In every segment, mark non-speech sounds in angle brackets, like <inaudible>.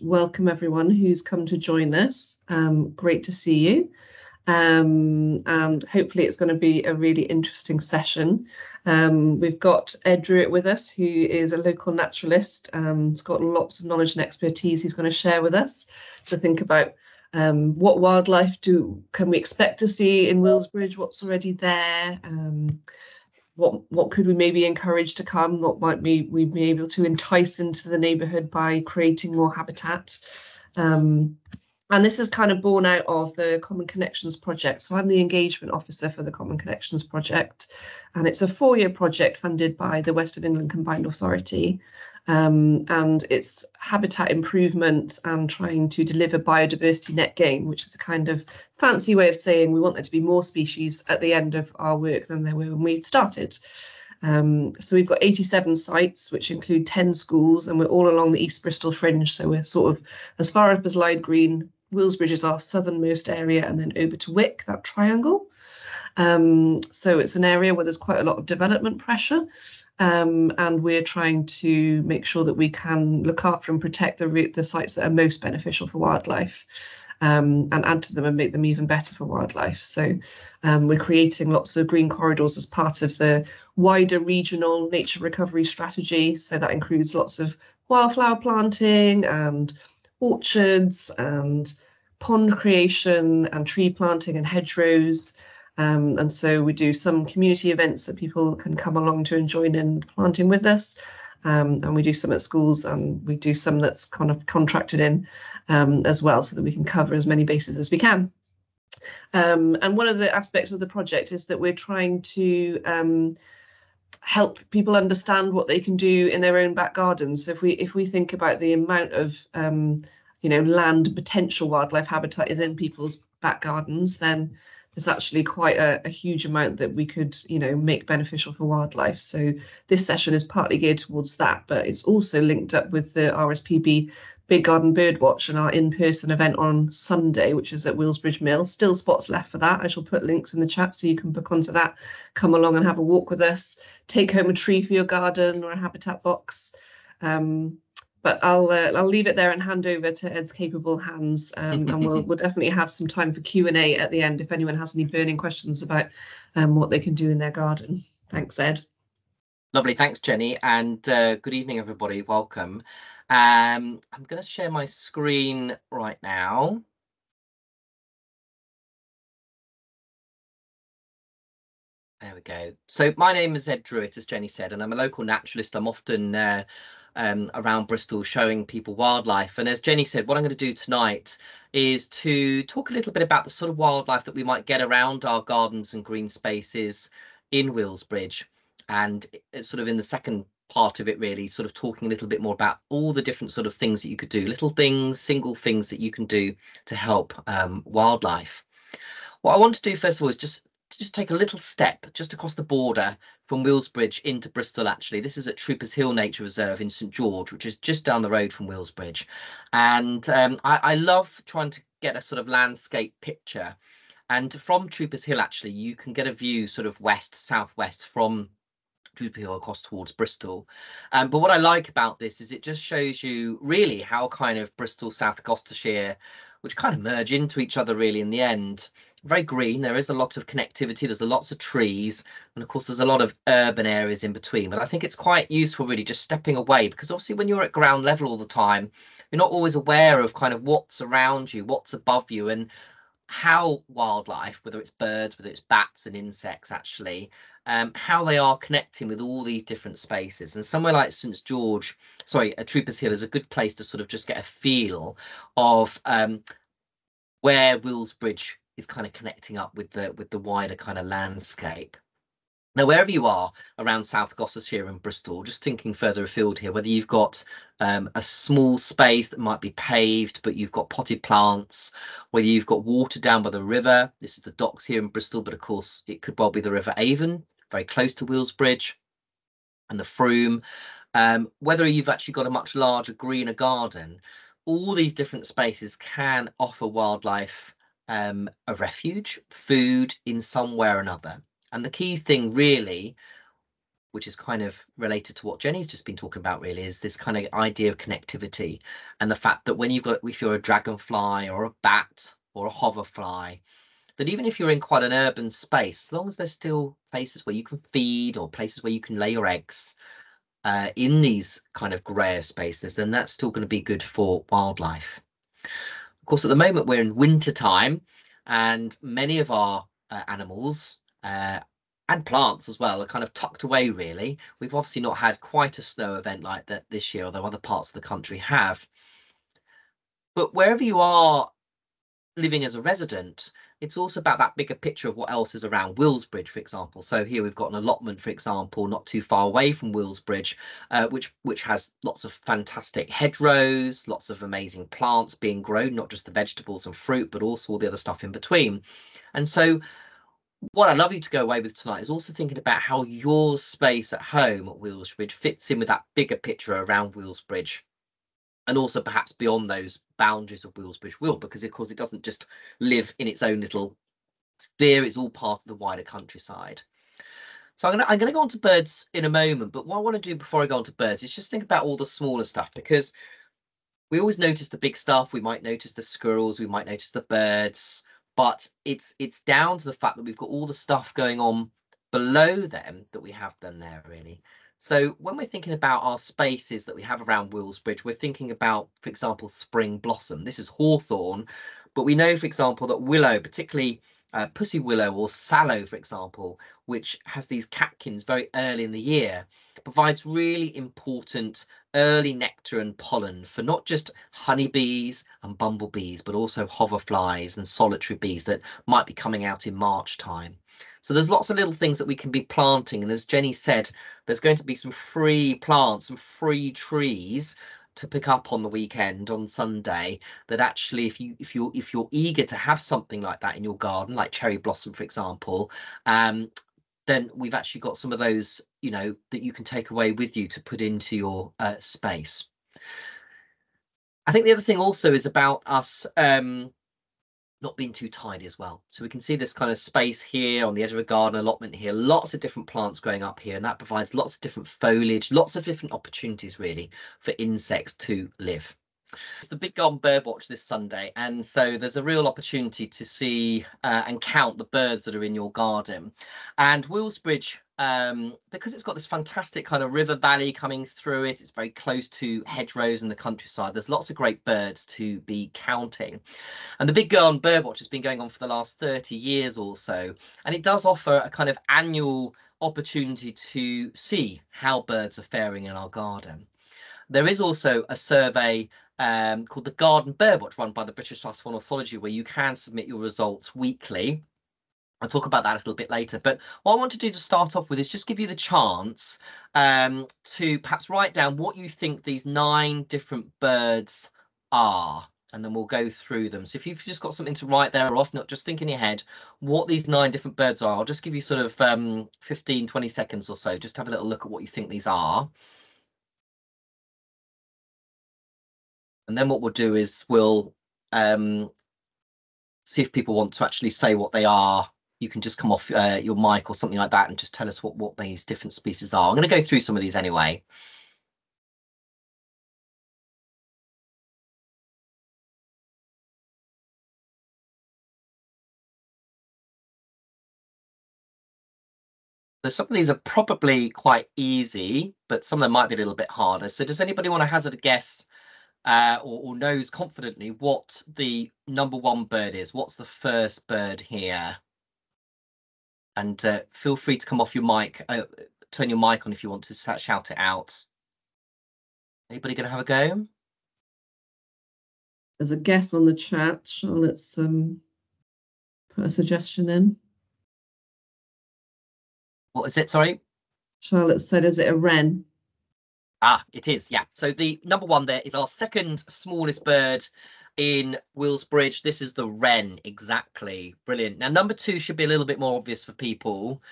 welcome everyone who's come to join us. Um, great to see you. Um, and hopefully it's going to be a really interesting session. Um, we've got Ed Drewitt with us, who is a local naturalist. Um, he's got lots of knowledge and expertise he's going to share with us to think about um, what wildlife do can we expect to see in Willsbridge, what's already there, um, what what could we maybe encourage to come, what might we, we be able to entice into the neighbourhood by creating more habitat. Um, and this is kind of born out of the Common Connections project. So I'm the engagement officer for the Common Connections project, and it's a four-year project funded by the West of England Combined Authority. Um, and it's habitat improvement and trying to deliver biodiversity net gain, which is a kind of fancy way of saying we want there to be more species at the end of our work than there were when we started. Um, so we've got 87 sites, which include 10 schools, and we're all along the East Bristol fringe. So we're sort of as far up as Lyde Green, Willsbridge is our southernmost area, and then over to Wick, that triangle. Um, so it's an area where there's quite a lot of development pressure. Um, and we're trying to make sure that we can look after and protect the, the sites that are most beneficial for wildlife. Um, and add to them and make them even better for wildlife. So um, we're creating lots of green corridors as part of the wider regional nature recovery strategy. So that includes lots of wildflower planting and orchards and pond creation and tree planting and hedgerows. Um, and so we do some community events that people can come along to and join in planting with us. Um, and we do some at schools and we do some that's kind of contracted in um, as well so that we can cover as many bases as we can. Um, and one of the aspects of the project is that we're trying to um, help people understand what they can do in their own back gardens. So if we if we think about the amount of um, you know land potential wildlife habitat is in people's back gardens, then there's actually quite a, a, huge amount that we could you know make beneficial for wildlife. So this session is partly geared towards that but it's also linked up with the rspb big garden birdwatch and our in-person event on sunday which is at willsbridge mill. Still spots left for that. I shall put links in the chat so you can book onto that. Come along and have a walk with us. Take home a tree for your garden or a habitat box. Um, but I'll uh, I'll leave it there and hand over to Ed's capable hands, um, <laughs> and we'll we'll definitely have some time for Q and A at the end if anyone has any burning questions about um, what they can do in their garden. Thanks, Ed. Lovely, thanks, Jenny, and uh, good evening, everybody. Welcome. Um, I'm going to share my screen right now. There we go. So my name is Ed Drewitt, as Jenny said, and I'm a local naturalist. I'm often uh, um, around Bristol showing people wildlife. And as Jenny said, what I'm going to do tonight is to talk a little bit about the sort of wildlife that we might get around our gardens and green spaces in Willsbridge. And sort of in the second part of it really sort of talking a little bit more about all the different sort of things that you could do little things single things that you can do to help um, wildlife what i want to do first of all is just just take a little step just across the border from Willsbridge into Bristol, actually. This is at Troopers Hill Nature Reserve in St George, which is just down the road from Willsbridge. And um, I, I love trying to get a sort of landscape picture. And from Troopers Hill, actually, you can get a view sort of west, southwest from Troopers Hill across towards Bristol. Um, but what I like about this is it just shows you really how kind of Bristol, South Gloucestershire, which kind of merge into each other really in the end. Very green, there is a lot of connectivity, there's lots of trees, and of course there's a lot of urban areas in between. But I think it's quite useful really just stepping away because obviously when you're at ground level all the time, you're not always aware of kind of what's around you, what's above you, and how wildlife, whether it's birds, whether it's bats and insects actually, um, how they are connecting with all these different spaces. And somewhere like St George, sorry, a Troopers Hill is a good place to sort of just get a feel of um, where Willsbridge is kind of connecting up with the with the wider kind of landscape. Now, wherever you are around South Gloucestershire and Bristol, just thinking further afield here, whether you've got um, a small space that might be paved, but you've got potted plants, whether you've got water down by the river, this is the docks here in Bristol, but of course it could well be the River Avon, very close to Willsbridge, and the Frome, um, whether you've actually got a much larger, greener garden, all these different spaces can offer wildlife um, a refuge, food in some way or another. And the key thing really which is kind of related to what Jenny's just been talking about, really, is this kind of idea of connectivity and the fact that when you've got, if you're a dragonfly or a bat or a hoverfly, that even if you're in quite an urban space, as long as there's still places where you can feed or places where you can lay your eggs uh, in these kind of grayer spaces, then that's still going to be good for wildlife. Course, at the moment we're in winter time, and many of our uh, animals uh, and plants as well are kind of tucked away really. We've obviously not had quite a snow event like that this year although other parts of the country have. But wherever you are living as a resident it's also about that bigger picture of what else is around Willsbridge, for example. So here we've got an allotment, for example, not too far away from Willsbridge, uh, which which has lots of fantastic hedgerows, lots of amazing plants being grown, not just the vegetables and fruit, but also all the other stuff in between. And so what I'd love you to go away with tonight is also thinking about how your space at home at Willsbridge fits in with that bigger picture around Willsbridge and also perhaps beyond those boundaries of Willsbridge Will, because of course it doesn't just live in its own little sphere, it's all part of the wider countryside. So I'm gonna I'm gonna go on to birds in a moment, but what I want to do before I go on to birds is just think about all the smaller stuff because we always notice the big stuff. We might notice the squirrels, we might notice the birds, but it's it's down to the fact that we've got all the stuff going on below them that we have them there really. So when we're thinking about our spaces that we have around Willsbridge, we're thinking about, for example, spring blossom. This is hawthorn, but we know, for example, that willow, particularly uh, pussy willow or sallow, for example, which has these catkins very early in the year, provides really important early nectar and pollen for not just honeybees and bumblebees, but also hoverflies and solitary bees that might be coming out in March time. So there's lots of little things that we can be planting. And as Jenny said, there's going to be some free plants, some free trees to pick up on the weekend on Sunday that actually if you if you if you're eager to have something like that in your garden like cherry blossom for example um then we've actually got some of those you know that you can take away with you to put into your uh, space. I think the other thing also is about us um not being too tidy as well. So we can see this kind of space here on the edge of a garden allotment here, lots of different plants growing up here, and that provides lots of different foliage, lots of different opportunities really for insects to live. It's the Big Garden Bird Watch this Sunday, and so there's a real opportunity to see uh, and count the birds that are in your garden. And Willsbridge, um, because it's got this fantastic kind of river valley coming through it, it's very close to hedgerows in the countryside. There's lots of great birds to be counting. And the Big Garden Bird Watch has been going on for the last 30 years or so, and it does offer a kind of annual opportunity to see how birds are faring in our garden. There is also a survey um, called the Garden Birdwatch, run by the British Trust for Ornithology, where you can submit your results weekly. I'll talk about that a little bit later. But what I want to do to start off with is just give you the chance um, to perhaps write down what you think these nine different birds are. And then we'll go through them. So if you've just got something to write there off, not just think in your head what these nine different birds are, I'll just give you sort of um, 15, 20 seconds or so. Just have a little look at what you think these are. And then what we'll do is we'll um, see if people want to actually say what they are. You can just come off uh, your mic or something like that and just tell us what, what these different species are. I'm going to go through some of these anyway. So some of these are probably quite easy, but some of them might be a little bit harder. So does anybody want to hazard a guess uh, or, or, knows confidently what the number one bird is. What's the first bird here? And uh, feel free to come off your mic, uh, turn your mic on if you want to shout it out. Anybody going to have a go? There's a guess on the chat. Charlotte's um, put a suggestion in. What is it? Sorry. Charlotte said, "Is it a wren?" Ah, it is, yeah. So the number one there is our second smallest bird in Willsbridge. This is the wren, exactly. Brilliant. Now, number two should be a little bit more obvious for people.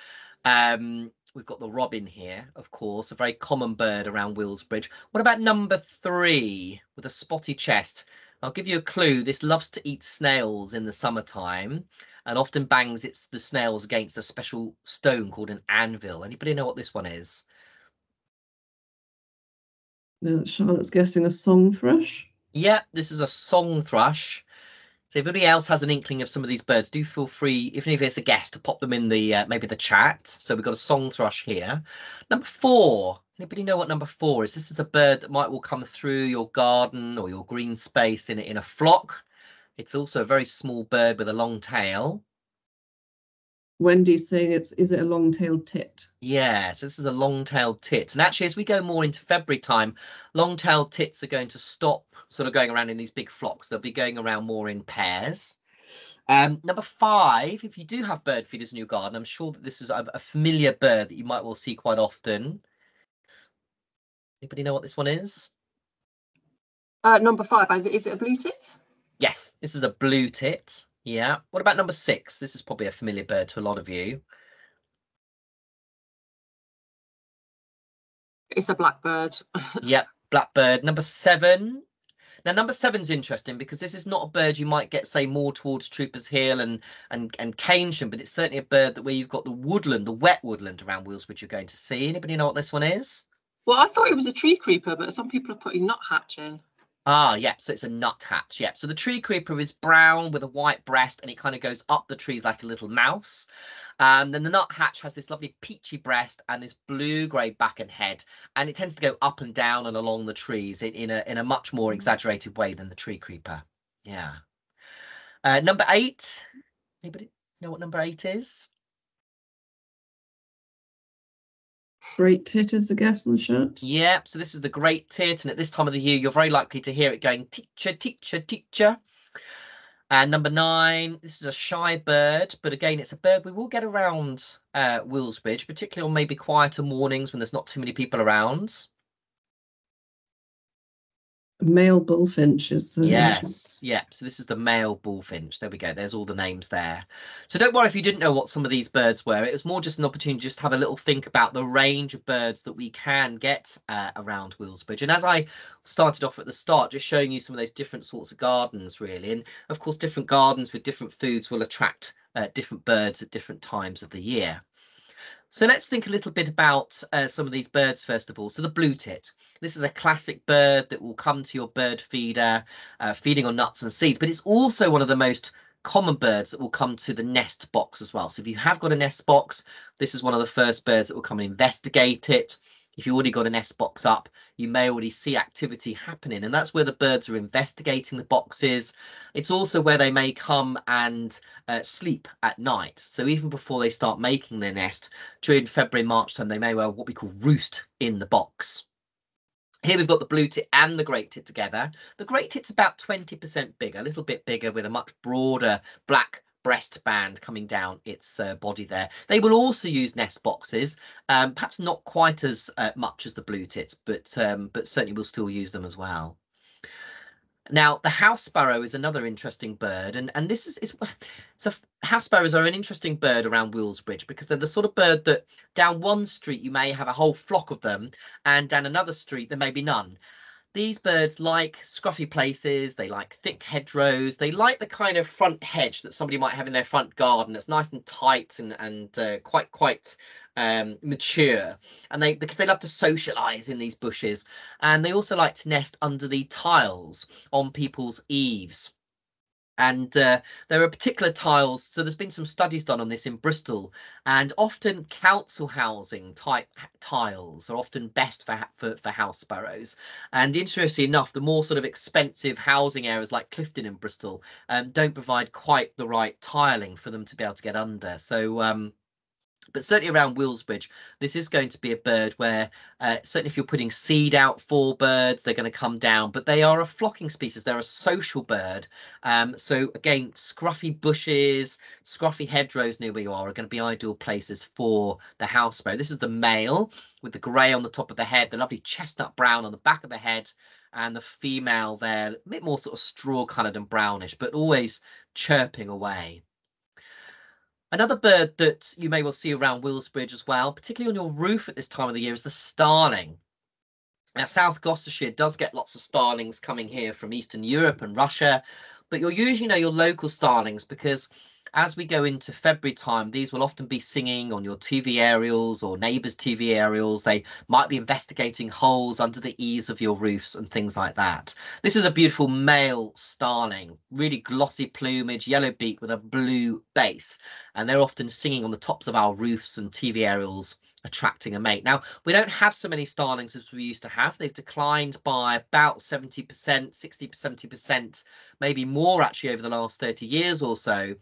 Um, we've got the robin here, of course, a very common bird around Willsbridge. What about number three with a spotty chest? I'll give you a clue. This loves to eat snails in the summertime. and often bangs its the snails against a special stone called an anvil. Anybody know what this one is? Uh, Charlotte's guessing a song thrush. Yeah, this is a song thrush. So if anybody else has an inkling of some of these birds, do feel free, even if it's a guest, to pop them in the uh, maybe the chat. So we've got a song thrush here. Number four. Anybody know what number four is? This is a bird that might will come through your garden or your green space in in a flock. It's also a very small bird with a long tail. Wendy's saying it's is it a long-tailed tit? Yeah, so this is a long-tailed tit. And actually, as we go more into February time, long-tailed tits are going to stop sort of going around in these big flocks. They'll be going around more in pairs. Um, number five, if you do have bird feeders in your garden, I'm sure that this is a, a familiar bird that you might well see quite often. Anybody know what this one is? Uh, number five, is it a blue tit? Yes, this is a blue tit. Yeah. What about number six? This is probably a familiar bird to a lot of you. It's a blackbird. <laughs> yep, blackbird. Number seven. Now, number seven's interesting because this is not a bird you might get, say, more towards Troopers Hill and and and Keynsham, but it's certainly a bird that where you've got the woodland, the wet woodland around Willsbridge, you're going to see. Anybody know what this one is? Well, I thought it was a tree creeper, but some people are putting nuthatch in. Ah, yeah, so it's a nuthatch. Yeah, so the tree creeper is brown with a white breast and it kind of goes up the trees like a little mouse. Um, then the nuthatch has this lovely peachy breast and this blue-grey back and head, and it tends to go up and down and along the trees in, in a in a much more exaggerated way than the tree creeper. Yeah. Uh, number eight. Anybody know what number eight is? Great tit is the guest in the shirt. Yeah, so this is the great tit, and at this time of the year, you're very likely to hear it going teacher, teacher, teacher. And number nine, this is a shy bird, but again, it's a bird we will get around uh, Willsbridge, particularly on maybe quieter mornings when there's not too many people around male bullfinches. yes yeah so this is the male bullfinch there we go there's all the names there. So don't worry if you didn't know what some of these birds were it was more just an opportunity just to have a little think about the range of birds that we can get uh, around Willsbridge and as I started off at the start just showing you some of those different sorts of gardens really and of course different gardens with different foods will attract uh, different birds at different times of the year so let's think a little bit about uh, some of these birds first of all. So the blue tit, this is a classic bird that will come to your bird feeder, uh, feeding on nuts and seeds, but it's also one of the most common birds that will come to the nest box as well. So if you have got a nest box, this is one of the first birds that will come and investigate it if you've already got a nest box up, you may already see activity happening. And that's where the birds are investigating the boxes. It's also where they may come and uh, sleep at night. So even before they start making their nest, during February, March time, they may well what we call roost in the box. Here we've got the blue tit and the great tit together. The great tit's about 20% bigger, a little bit bigger with a much broader black breast band coming down its uh, body there. They will also use nest boxes, um, perhaps not quite as uh, much as the blue tits, but um, but certainly will still use them as well. Now, the house sparrow is another interesting bird, and and this is, is so house sparrows are an interesting bird around Willsbridge because they're the sort of bird that down one street you may have a whole flock of them, and down another street there may be none. These birds like scruffy places, they like thick hedgerows, they like the kind of front hedge that somebody might have in their front garden that's nice and tight and, and uh, quite, quite um, mature. And they because they love to socialize in these bushes. And they also like to nest under the tiles on people's eaves and uh, there are particular tiles so there's been some studies done on this in bristol and often council housing type tiles are often best for, for, for house sparrows. And interestingly enough the more sort of expensive housing areas like clifton in bristol um, don't provide quite the right tiling for them to be able to get under. So um, but certainly around Willsbridge, this is going to be a bird where uh, certainly if you're putting seed out for birds, they're going to come down. But they are a flocking species; they're a social bird. Um, so again, scruffy bushes, scruffy hedgerows near where you are are going to be ideal places for the house sparrow. This is the male with the grey on the top of the head, the lovely chestnut brown on the back of the head, and the female there, a bit more sort of straw coloured and brownish, but always chirping away. Another bird that you may well see around Willsbridge as well, particularly on your roof at this time of the year, is the starling. Now, South Gloucestershire does get lots of starlings coming here from Eastern Europe and Russia, but you'll usually know your local starlings because as we go into February time, these will often be singing on your TV aerials or neighbours' TV aerials. They might be investigating holes under the eaves of your roofs and things like that. This is a beautiful male starling, really glossy plumage, yellow beak with a blue base, and they're often singing on the tops of our roofs and TV aerials attracting a mate. Now, we don't have so many starlings as we used to have. They've declined by about 70%, 60 70%, maybe more actually over the last 30 years or so.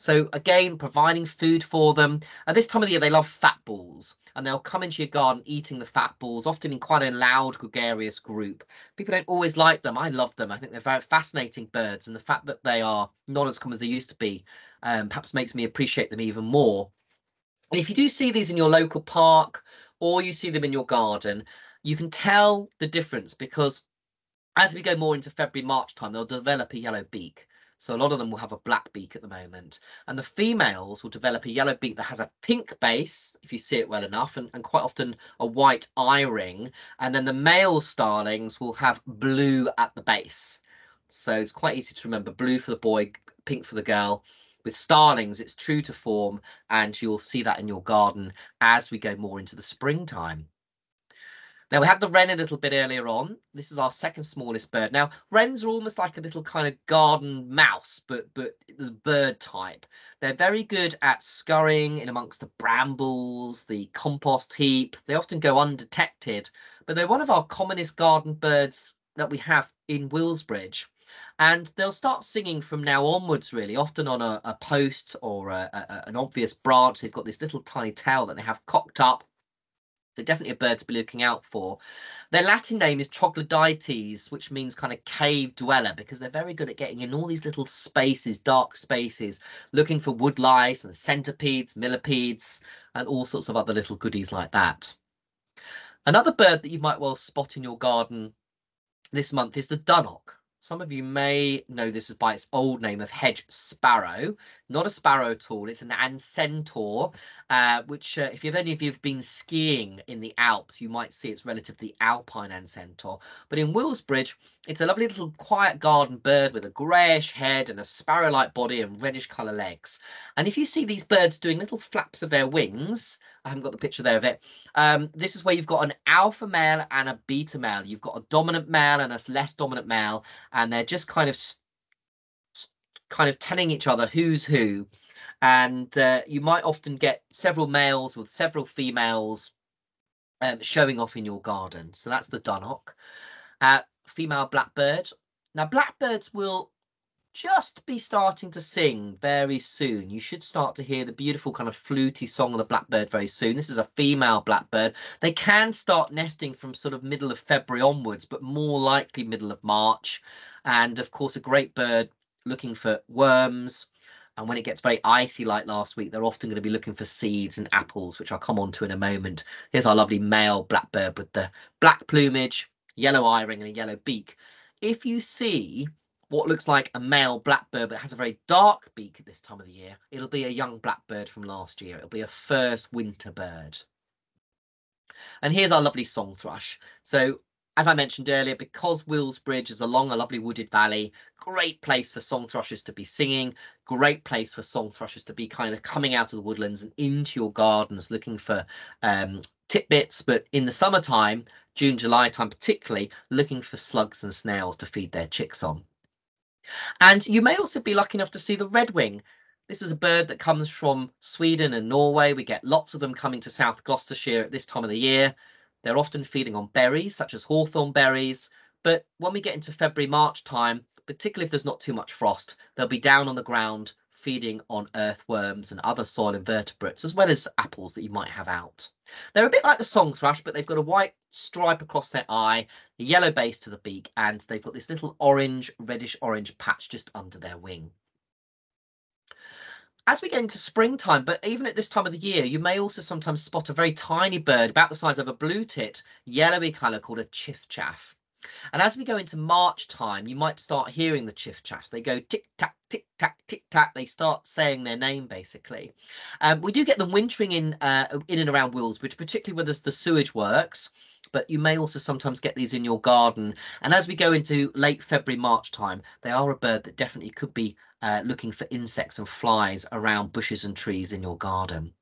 So again, providing food for them. At this time of the year, they love fat balls and they'll come into your garden eating the fat balls, often in quite a loud, gregarious group. People don't always like them. I love them. I think they're very fascinating birds. And the fact that they are not as common as they used to be um, perhaps makes me appreciate them even more. And if you do see these in your local park or you see them in your garden, you can tell the difference because as we go more into February, March time, they'll develop a yellow beak. So a lot of them will have a black beak at the moment. And the females will develop a yellow beak that has a pink base, if you see it well enough, and, and quite often a white eye ring. And then the male starlings will have blue at the base. So it's quite easy to remember blue for the boy, pink for the girl. With starlings, it's true to form, and you'll see that in your garden as we go more into the springtime. Now we had the wren a little bit earlier on. This is our second smallest bird. Now wrens are almost like a little kind of garden mouse, but but the bird type. They're very good at scurrying in amongst the brambles, the compost heap. They often go undetected, but they're one of our commonest garden birds that we have in Willsbridge. And they'll start singing from now onwards, really, often on a, a post or a, a, an obvious branch. They've got this little tiny tail that they have cocked up so definitely a bird to be looking out for. Their Latin name is troglodytes, which means kind of cave dweller, because they're very good at getting in all these little spaces, dark spaces, looking for woodlice and centipedes, millipedes, and all sorts of other little goodies like that. Another bird that you might well spot in your garden this month is the dunnock. Some of you may know this by its old name of hedge sparrow. Not a sparrow at all. It's an accentor, uh, which uh, if any of you have been skiing in the Alps, you might see it's relatively alpine accentor. But in Willsbridge, it's a lovely little quiet garden bird with a greyish head and a sparrow-like body and reddish colour legs. And if you see these birds doing little flaps of their wings, I haven't got the picture there of it. Um, this is where you've got an alpha male and a beta male. You've got a dominant male and a less dominant male, and they're just kind of kind of telling each other who's who. And uh, you might often get several males with several females um, showing off in your garden. So that's the dunnock. Uh, female blackbird. Now blackbirds will just be starting to sing very soon. You should start to hear the beautiful kind of fluty song of the blackbird very soon. This is a female blackbird. They can start nesting from sort of middle of February onwards, but more likely middle of March. And of course, a great bird looking for worms. And when it gets very icy like last week, they're often going to be looking for seeds and apples, which I'll come on to in a moment. Here's our lovely male blackbird with the black plumage, yellow eye ring and a yellow beak. If you see what looks like a male blackbird but has a very dark beak at this time of the year, it'll be a young blackbird from last year. It'll be a first winter bird. And here's our lovely song thrush. So as I mentioned earlier, because Willsbridge is along a lovely wooded valley, great place for song thrushes to be singing, great place for song thrushes to be kind of coming out of the woodlands and into your gardens looking for um, titbits. But in the summertime, June, July time particularly, looking for slugs and snails to feed their chicks on. And you may also be lucky enough to see the redwing. This is a bird that comes from Sweden and Norway. We get lots of them coming to South Gloucestershire at this time of the year. They're often feeding on berries, such as hawthorn berries. But when we get into February, March time, particularly if there's not too much frost, they'll be down on the ground feeding on earthworms and other soil invertebrates, as well as apples that you might have out. They're a bit like the song thrush, but they've got a white stripe across their eye, a yellow base to the beak, and they've got this little orange, reddish orange patch just under their wing. As we get into springtime, but even at this time of the year, you may also sometimes spot a very tiny bird about the size of a blue tit, yellowy colour called a chiffchaff. And as we go into March time, you might start hearing the chiffchaffs. They go tick tack, tick tack, tick tack. They start saying their name basically. Um, we do get them wintering in uh, in and around Willsbridge, particularly where there's the sewage works. but you may also sometimes get these in your garden. And as we go into late February, March time, they are a bird that definitely could be uh, looking for insects and flies around bushes and trees in your garden.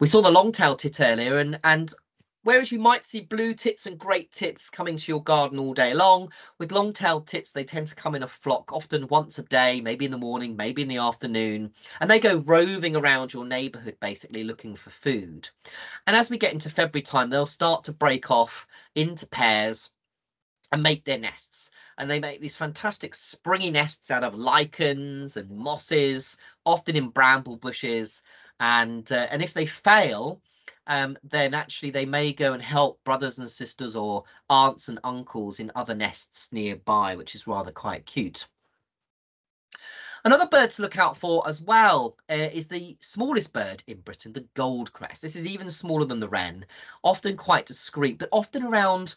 We saw the long-tailed tit earlier, and, and Whereas you might see blue tits and great tits coming to your garden all day long, with long-tailed tits, they tend to come in a flock, often once a day, maybe in the morning, maybe in the afternoon, and they go roving around your neighbourhood, basically looking for food. And as we get into February time, they'll start to break off into pairs and make their nests. And they make these fantastic springy nests out of lichens and mosses, often in bramble bushes. And uh, and if they fail, um, then actually they may go and help brothers and sisters or aunts and uncles in other nests nearby, which is rather quite cute. Another bird to look out for as well uh, is the smallest bird in Britain, the goldcrest. This is even smaller than the wren, often quite discreet, but often around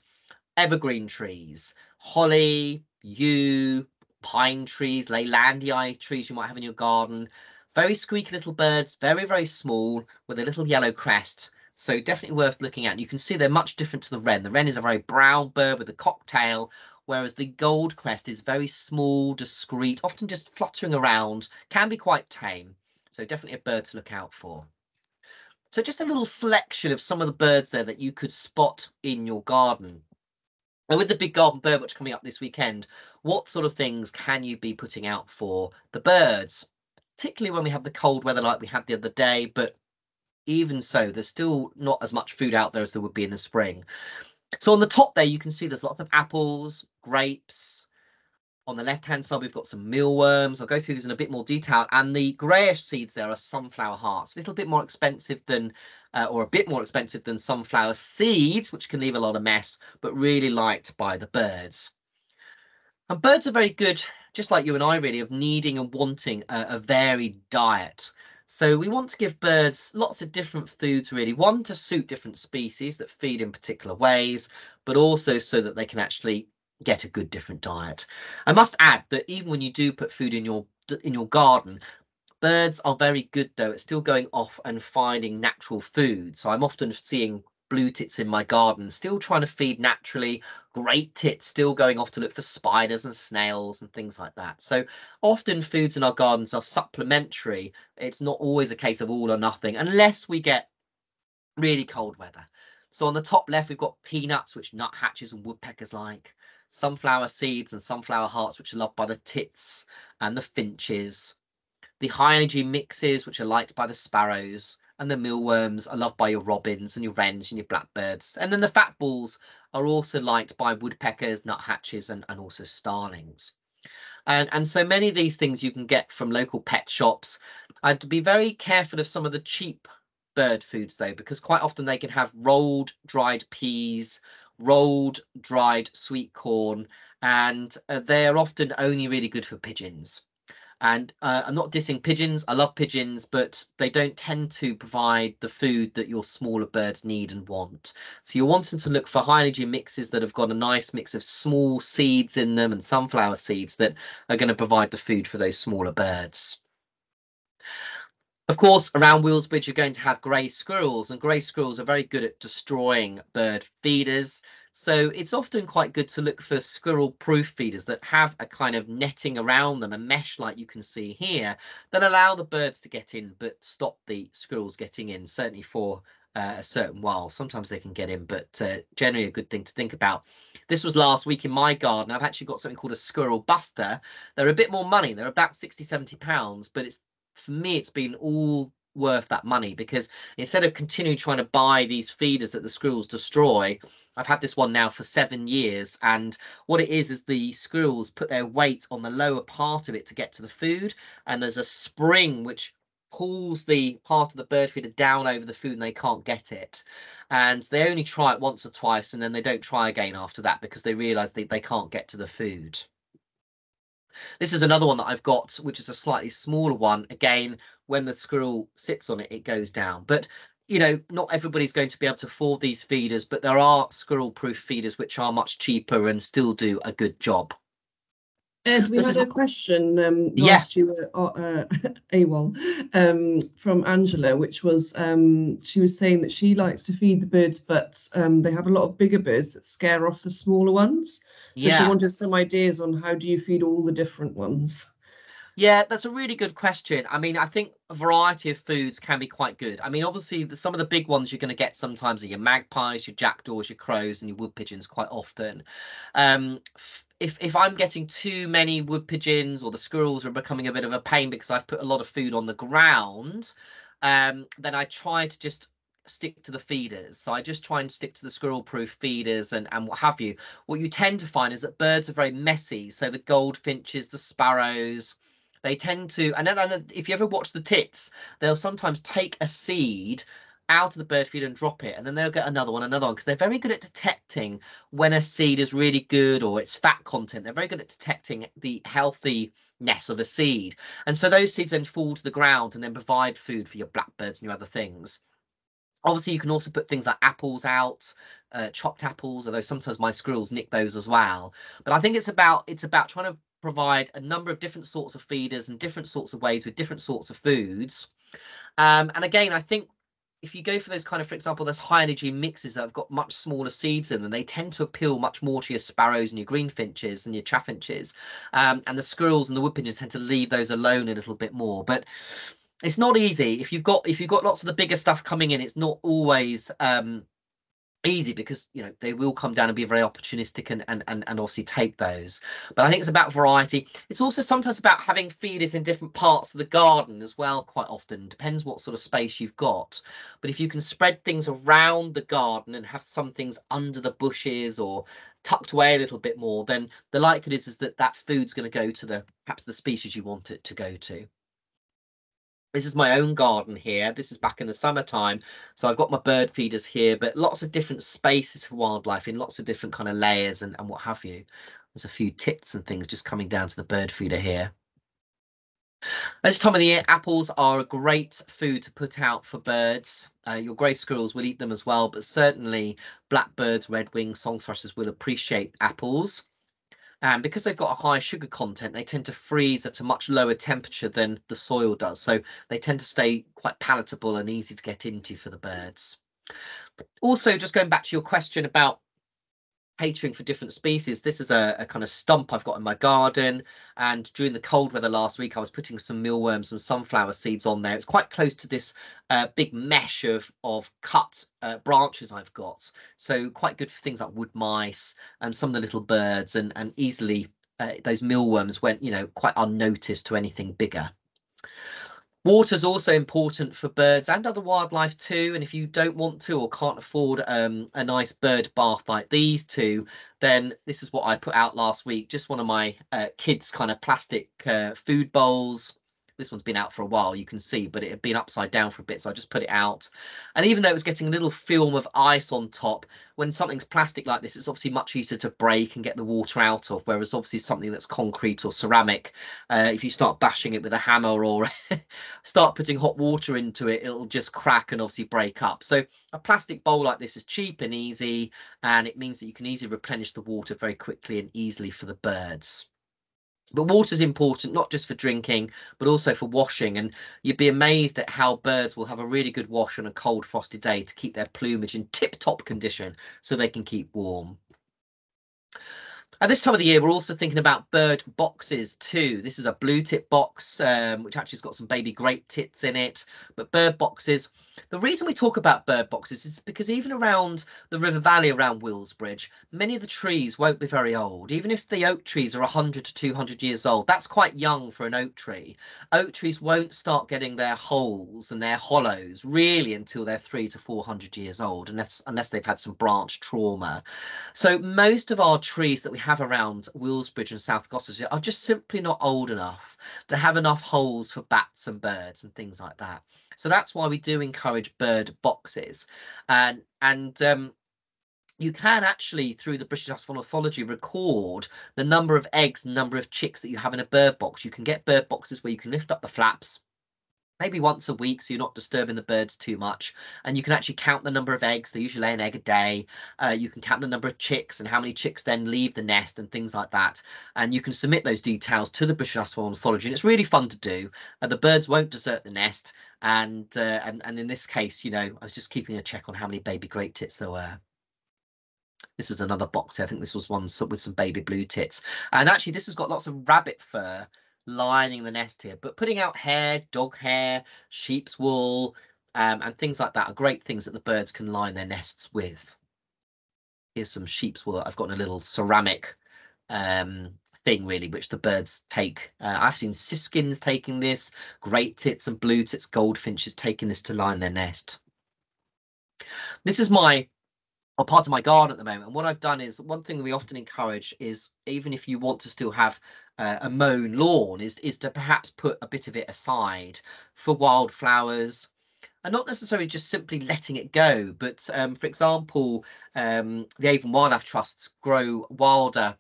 evergreen trees, holly, yew, pine trees, leylandii trees you might have in your garden. Very squeaky little birds, very, very small, with a little yellow crest so definitely worth looking at. You can see they're much different to the wren. The wren is a very brown bird with a cocktail, whereas the gold crest is very small, discreet, often just fluttering around, can be quite tame. So definitely a bird to look out for. So just a little selection of some of the birds there that you could spot in your garden. And with the big garden bird watch coming up this weekend, what sort of things can you be putting out for the birds? Particularly when we have the cold weather like we had the other day, but even so, there's still not as much food out there as there would be in the spring. So on the top there, you can see there's lots of apples, grapes. On the left-hand side, we've got some mealworms. I'll go through these in a bit more detail. And the greyish seeds there are sunflower hearts, a little bit more expensive than, uh, or a bit more expensive than sunflower seeds, which can leave a lot of mess, but really liked by the birds. And birds are very good, just like you and I really, of needing and wanting a, a varied diet. So we want to give birds lots of different foods really, one to suit different species that feed in particular ways, but also so that they can actually get a good different diet. I must add that even when you do put food in your in your garden, birds are very good though at still going off and finding natural food. So I'm often seeing blue tits in my garden, still trying to feed naturally, great tits still going off to look for spiders and snails and things like that. So often foods in our gardens are supplementary. It's not always a case of all or nothing unless we get really cold weather. So on the top left, we've got peanuts, which nuthatches and woodpeckers like, sunflower seeds and sunflower hearts, which are loved by the tits and the finches, the high energy mixes, which are liked by the sparrows, and the mealworms are loved by your robins and your wrens and your blackbirds. And then the fat balls are also liked by woodpeckers, nuthatches, and, and also starlings. And, and so many of these things you can get from local pet shops. I'd be very careful of some of the cheap bird foods though, because quite often they can have rolled dried peas, rolled dried sweet corn, and uh, they are often only really good for pigeons. And uh, I'm not dissing pigeons. I love pigeons, but they don't tend to provide the food that your smaller birds need and want. So you're wanting to look for high energy mixes that have got a nice mix of small seeds in them and sunflower seeds that are going to provide the food for those smaller birds. Of course, around Willsbridge, you're going to have grey squirrels, and grey squirrels are very good at destroying bird feeders. So it's often quite good to look for squirrel proof feeders that have a kind of netting around them, a mesh like you can see here, that allow the birds to get in but stop the squirrels getting in, certainly for uh, a certain while. Sometimes they can get in, but uh, generally a good thing to think about. This was last week in my garden. I've actually got something called a squirrel buster. They're a bit more money. They're about 60, 70 pounds, but it's for me, it's been all worth that money because instead of continuing trying to buy these feeders that the squirrels destroy, I've had this one now for seven years. And what it is, is the squirrels put their weight on the lower part of it to get to the food. And there's a spring which pulls the part of the bird feeder down over the food and they can't get it. And they only try it once or twice and then they don't try again after that because they realize they, they can't get to the food. This is another one that I've got, which is a slightly smaller one. Again, when the squirrel sits on it, it goes down. But you know, not everybody's going to be able to afford these feeders, but there are squirrel proof feeders which are much cheaper and still do a good job. Ed, we This had a question um, Yeah. you were uh, uh, <laughs> AWOL um, from Angela, which was um, she was saying that she likes to feed the birds, but um, they have a lot of bigger birds that scare off the smaller ones. So she wanted some ideas on how do you feed all the different ones. Yeah, that's a really good question. I mean, I think a variety of foods can be quite good. I mean, obviously, the, some of the big ones you're going to get sometimes are your magpies, your jackdaws, your crows, and your wood pigeons quite often. Um, f- if if I'm getting too many wood pigeons or the squirrels are becoming a bit of a pain because I've put a lot of food on the ground, um, then I try to just stick to the feeders. So I just try and stick to the squirrel proof feeders and, and what have you. What you tend to find is that birds are very messy. So the goldfinches, the sparrows, they tend to and then, and if you ever watch the tits they'll sometimes take a seed out of the bird feeder and drop it and then they'll get another one another one because they're very good at detecting when a seed is really good or it's fat content they're very good at detecting the healthiness of a seed and so those seeds then fall to the ground and then provide food for your blackbirds and your other things obviously you can also put things like apples out uh, chopped apples although sometimes my squirrels nick those as well but i think it's about it's about trying to provide a number of different sorts of feeders and different sorts of ways with different sorts of foods. Um, and again, I think if you go for those kind of, for example, those high energy mixes that have got much smaller seeds in them, they tend to appeal much more to your sparrows and your greenfinches and your chaffinches. Um, and the squirrels and the wood pigeons tend to leave those alone a little bit more. But it's not easy. If you've got if you've got lots of the bigger stuff coming in. It's not always um, easy because you know they will come down and be very opportunistic and, and and and obviously take those. But i think it's about variety. It's also sometimes about having feeders in different parts of the garden as well quite often. Depends what sort of space you've got. But if you can spread things around the garden and have some things under the bushes or tucked away a little bit more then the likelihood is, is that that food's going to go to the perhaps the species you want it to go to this is my own garden here. This is back in the summertime. So I've got my bird feeders here, but lots of different spaces for wildlife in lots of different kind of layers and, and what have you. There's a few tits and things just coming down to the bird feeder here. At this time of the year, apples are a great food to put out for birds. Uh, your grey squirrels will eat them as well, but certainly blackbirds, redwings, song thrushes will appreciate apples. And because they've got a high sugar content, they tend to freeze at a much lower temperature than the soil does. So they tend to stay quite palatable and easy to get into for the birds. Also, just going back to your question about catering for different species, this is a, a kind of stump I've got in my garden. And during the cold weather last week, I was putting some mealworms and sunflower seeds on there. It's quite close to this uh, big mesh of, of cut uh, branches I've got. So quite good for things like wood mice and some of the little birds and, and easily uh, those mealworms went, you know, quite unnoticed to anything bigger. Water is also important for birds and other wildlife too. And if you don't want to or can't afford um, a nice bird bath like these two, then this is what I put out last week. Just one of my uh, kids' kind of plastic uh, food bowls. This one's been out for a while, you can see, but it had been upside down for a bit, so I just put it out. And even though it was getting a little film of ice on top, when something's plastic like this, it's obviously much easier to break and get the water out of. Whereas obviously something that's concrete or ceramic, uh, if you start bashing it with a hammer or <laughs> start putting hot water into it, it'll just crack and obviously break up. So a plastic bowl like this is cheap and easy, and it means that you can easily replenish the water very quickly and easily for the birds. But water is important not just for drinking, but also for washing. And you'd be amazed at how birds will have a really good wash on a cold, frosty day to keep their plumage in tip top condition so they can keep warm. At this time of the year, we're also thinking about bird boxes too. This is a blue tit box, um, which actually has got some baby great tits in it. But bird boxes, the reason we talk about bird boxes is because even around the River Valley around Willsbridge, many of the trees won't be very old. Even if the oak trees are 100 to 200 years old, that's quite young for an oak tree. Oak trees won't start getting their holes and their hollows really until they're three to 400 years old, unless, unless they've had some branch trauma. So most of our trees that we have around Willsbridge and South Gloucestershire are just simply not old enough to have enough holes for bats and birds and things like that. So that's why we do encourage bird boxes, and and um, you can actually through the British of Ornithology record the number of eggs, number of chicks that you have in a bird box. You can get bird boxes where you can lift up the flaps maybe once a week so you're not disturbing the birds too much. And you can actually count the number of eggs. They usually lay an egg a day. Uh, you can count the number of chicks and how many chicks then leave the nest and things like that. And you can submit those details to the british asphalt ornithology and it's really fun to do. Uh, the birds won't desert the nest. And uh, and and in this case you know i was just keeping a check on how many baby great tits there were. This is another box. I think this was one with some baby blue tits. And actually, this has got lots of rabbit fur lining the nest here. But putting out hair, dog hair, sheep's wool, um, and things like that are great things that the birds can line their nests with. Here's some sheep's wool I've got a little ceramic um, thing really, which the birds take. Uh, I've seen siskins taking this, great tits and blue tits, goldfinches taking this to line their nest. This is my or part of my garden at the moment. And what I've done is one thing we often encourage is even if you want to still have uh, a mown lawn, is is to perhaps put a bit of it aside for wildflowers. And not necessarily just simply letting it go, but um, for example, um, the Avon Wildlife Trusts grow wilder.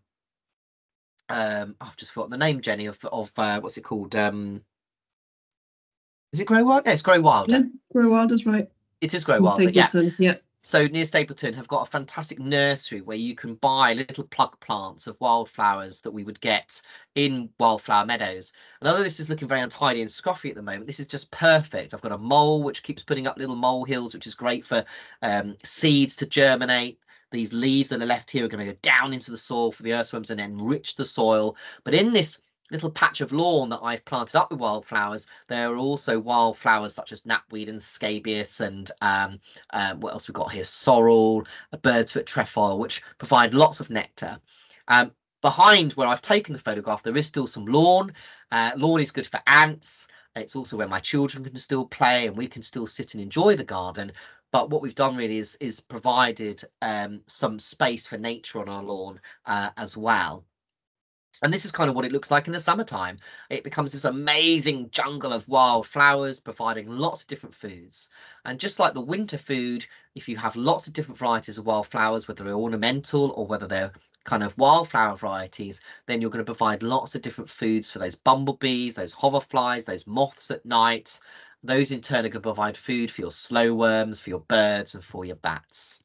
Um, I've just forgotten the name, Jenny, of of uh, what's it called? Um, is it Grow Wild? No, it's Grow Wilder. Yeah, Grow Wilder's right. It is Grow Wilder. Yeah. yeah so near Stapleton have got a fantastic nursery where you can buy little plug plants of wildflowers that we would get in wildflower meadows. And although this is looking very untidy and scruffy at the moment, this is just perfect. I've got a mole which keeps putting up little mole hills, which is great for um, seeds to germinate. These leaves that are left here are going to go down into the soil for the earthworms and enrich the soil. But in this little patch of lawn that I've planted up with wildflowers, there are also wildflowers such as knapweed and scabious and um, uh, what else we've got here? Sorrel, bird's foot trefoil, which provide lots of nectar. Um, behind where I've taken the photograph, there is still some lawn. Uh, lawn is good for ants. It's also where my children can still play and we can still sit and enjoy the garden. But what we've done really is is provided um, some space for nature on our lawn uh, as well. And this is kind of what it looks like in the summertime. It becomes this amazing jungle of wildflowers, providing lots of different foods. And just like the winter food, if you have lots of different varieties of wildflowers, whether they're ornamental or whether they're kind of wildflower varieties, then you're going to provide lots of different foods for those bumblebees, those hoverflies, those moths at night. Those in turn are going to provide food for your slow worms, for your birds, and for your bats.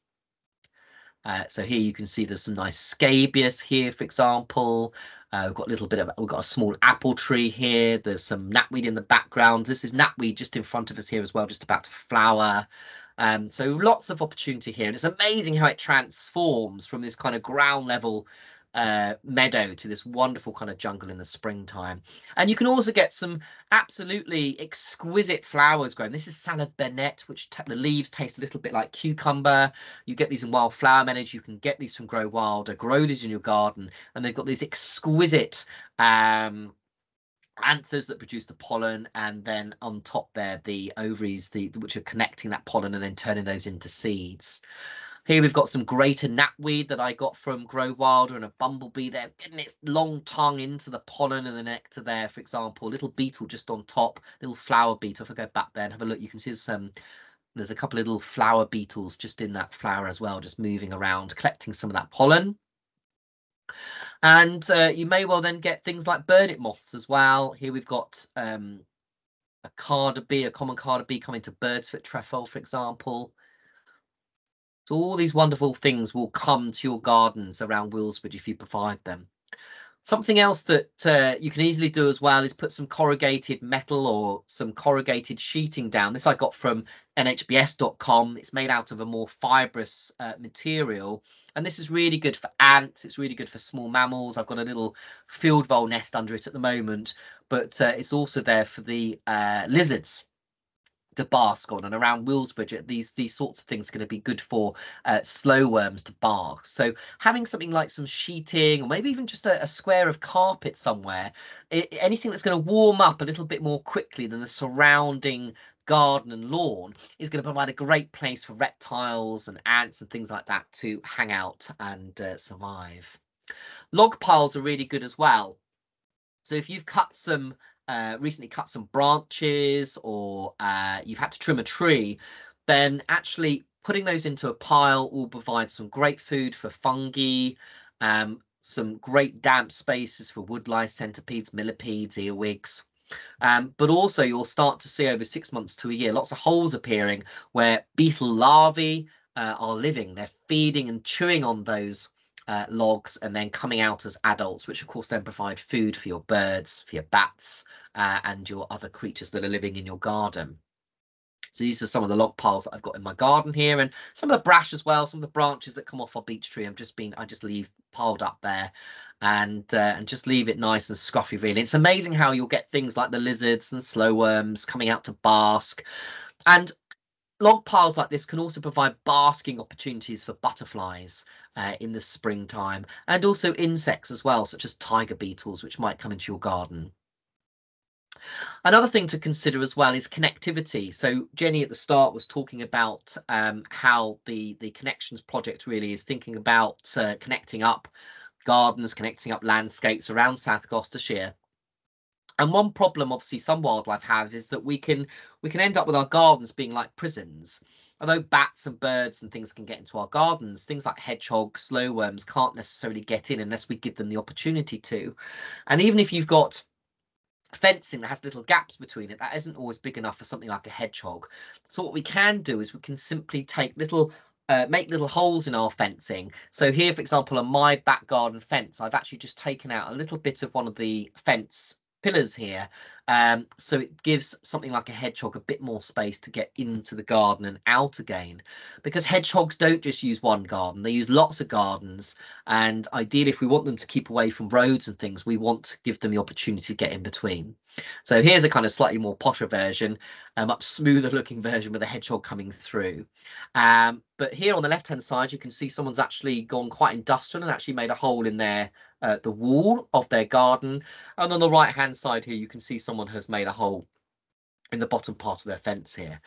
Uh, so here you can see there's some nice scabious here, for example. Uh, we've got a little bit of, we've got a small apple tree here. There's some knapweed in the background. This is knapweed just in front of us here as well, just about to flower. Um, so lots of opportunity here. And it's amazing how it transforms from this kind of ground level uh, meadow to this wonderful kind of jungle in the springtime. And you can also get some absolutely exquisite flowers growing. This is salad burnet, which the leaves taste a little bit like cucumber. You get these in wildflower meadows. You can get these from Grow Wilder. Grow these in your garden, and they've got these exquisite um, anthers that produce the pollen and then on top there the ovaries the which are connecting that pollen and then turning those into seeds here we've got some greater knapweed that I got from Grow Wilder and a bumblebee there, getting its long tongue into the pollen and the nectar there, for example. Little beetle just on top, little flower beetle. If I go back there and have a look, you can see some there's a couple of little flower beetles just in that flower as well, just moving around, collecting some of that pollen. And uh, you may well then get things like burnet moths as well. Here we've got um, a carder bee, a common carder bee coming to bird's foot trefoil, for example. So all these wonderful things will come to your gardens around Willsbridge if you provide them. Something else that uh, you can easily do as well is put some corrugated metal or some corrugated sheeting down. This I got from nhbs.com. It's made out of a more fibrous uh, material. And this is really good for ants. It's really good for small mammals. I've got a little field vole nest under it at the moment, but uh, it's also there for the uh, lizards to bask on and around Willsbridge, these these sorts of things are going to be good for uh, slow worms to bask. So having something like some sheeting or maybe even just a, a square of carpet somewhere, it, anything that's going to warm up a little bit more quickly than the surrounding garden and lawn is going to provide a great place for reptiles and ants and things like that to hang out and uh, survive. Log piles are really good as well. So if you've cut some uh, recently cut some branches or uh, you've had to trim a tree, then actually putting those into a pile will provide some great food for fungi, um, some great damp spaces for woodlice, centipedes, millipedes, earwigs. Um, but also you'll start to see over six months to a year, lots of holes appearing where beetle larvae uh, are living. They're feeding and chewing on those uh, logs and then coming out as adults, which of course then provide food for your birds, for your bats, uh, and your other creatures that are living in your garden. So these are some of the log piles that I've got in my garden here, and some of the brash as well, some of the branches that come off our beech tree. I'm just been I just leave piled up there, and uh, and just leave it nice and scruffy. Really, it's amazing how you'll get things like the lizards and slow worms coming out to bask, and log piles like this can also provide basking opportunities for butterflies uh, in the springtime and also insects as well, such as tiger beetles, which might come into your garden. Another thing to consider as well is connectivity. So Jenny at the start was talking about um, how the, the Connections project really is thinking about uh, connecting up gardens, connecting up landscapes around South Gloucestershire. And one problem obviously some wildlife have is that we can we can end up with our gardens being like prisons. Although bats and birds and things can get into our gardens, things like hedgehogs, slow worms can't necessarily get in unless we give them the opportunity to. And even if you've got fencing that has little gaps between it, that isn't always big enough for something like a hedgehog. So what we can do is we can simply take little uh, make little holes in our fencing. So here, for example, on my back garden fence, I've actually just taken out a little bit of one of the fence pillars here um, so it gives something like a hedgehog a bit more space to get into the garden and out again because hedgehogs don't just use one garden they use lots of gardens. And ideally if we want them to keep away from roads and things we want to give them the opportunity to get in between. So here's a kind of slightly more posher version a much smoother looking version with a hedgehog coming through. Um, but here on the left hand side you can see someone's actually gone quite industrial and actually made a hole in there uh, the wall of their garden. And on the right hand side here, you can see someone has made a hole in the bottom part of their fence here.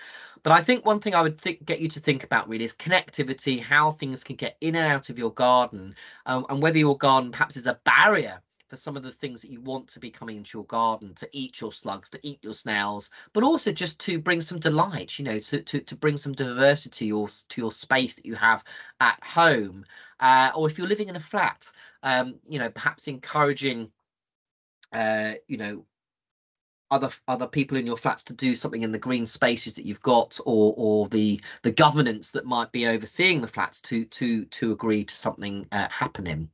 But I think one thing I would get you to think about really is connectivity, how things can get in and out of your garden, um, and whether your garden perhaps is a barrier for some of the things that you want to be coming into your garden to eat your slugs to eat your snails but also just to bring some delight you know to to, to bring some diversity or to your space that you have at home uh, or if you're living in a flat um, you know, perhaps encouraging, uh, you know, other other people in your flats to do something in the green spaces that you've got, or or the the governance that might be overseeing the flats to to to agree to something uh, happening.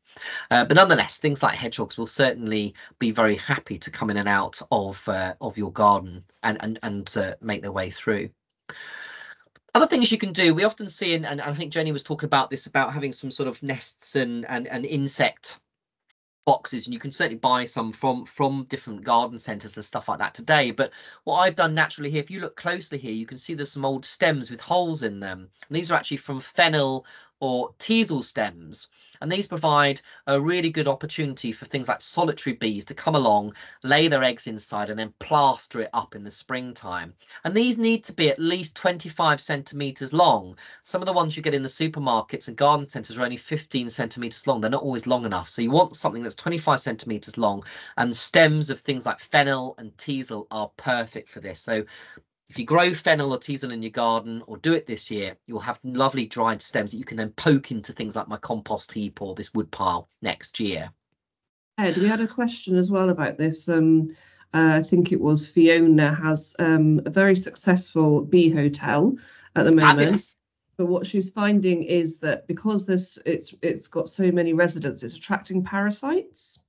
Uh, but nonetheless, things like hedgehogs will certainly be very happy to come in and out of uh, of your garden and and and uh, make their way through other things you can do we often see and, and i think jenny was talking about this about having some sort of nests and and, and insect boxes and you can certainly buy some from from different garden centers and stuff like that today. But what i've done naturally here if you look closely here you can see there's some old stems with holes in them. And these are actually from fennel or teasel stems. And these provide a really good opportunity for things like solitary bees to come along, lay their eggs inside, and then plaster it up in the springtime. And these need to be at least 25 centimeters long. Some of the ones you get in the supermarkets and garden centers are only 15 centimeters long. They're not always long enough. So you want something that's 25 centimeters long, and stems of things like fennel and teasel are perfect for this. So if you grow fennel or teasel in your garden or do it this year, you'll have lovely dried stems that you can then poke into things like my compost heap or this wood pile next year. Ed, we had a question as well about this. Um, uh, I think it was Fiona has um, a very successful bee hotel at the moment. Fabulous. But what she's finding is that because this it's it's got so many residents, it's attracting parasites.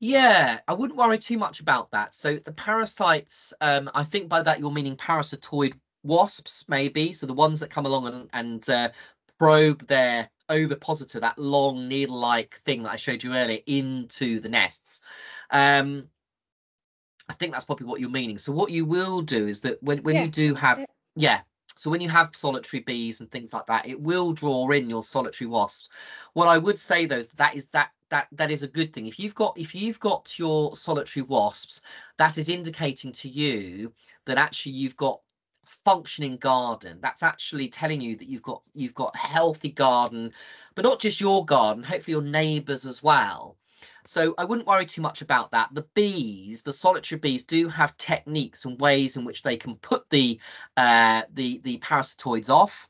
Yeah, I wouldn't worry too much about that. So the parasites, um, I think by that you're meaning parasitoid wasps, maybe. So the ones that come along and, and uh, probe their ovipositor, that long needle-like thing that I showed you earlier, into the nests. Um, I think that's probably what you're meaning. So what you will do is that when when you do have, yeah, so when you have solitary bees and things like that, it will draw in your solitary wasps. What I would say though is that is that that that is a good thing. If you've got if you've got your solitary wasps, that is indicating to you that actually you've got functioning garden that's actually telling you that you've got you've got healthy garden but not just your garden hopefully your neighbors as well so I wouldn't worry too much about that. The bees, the solitary bees, do have techniques and ways in which they can put the uh, the the parasitoids off.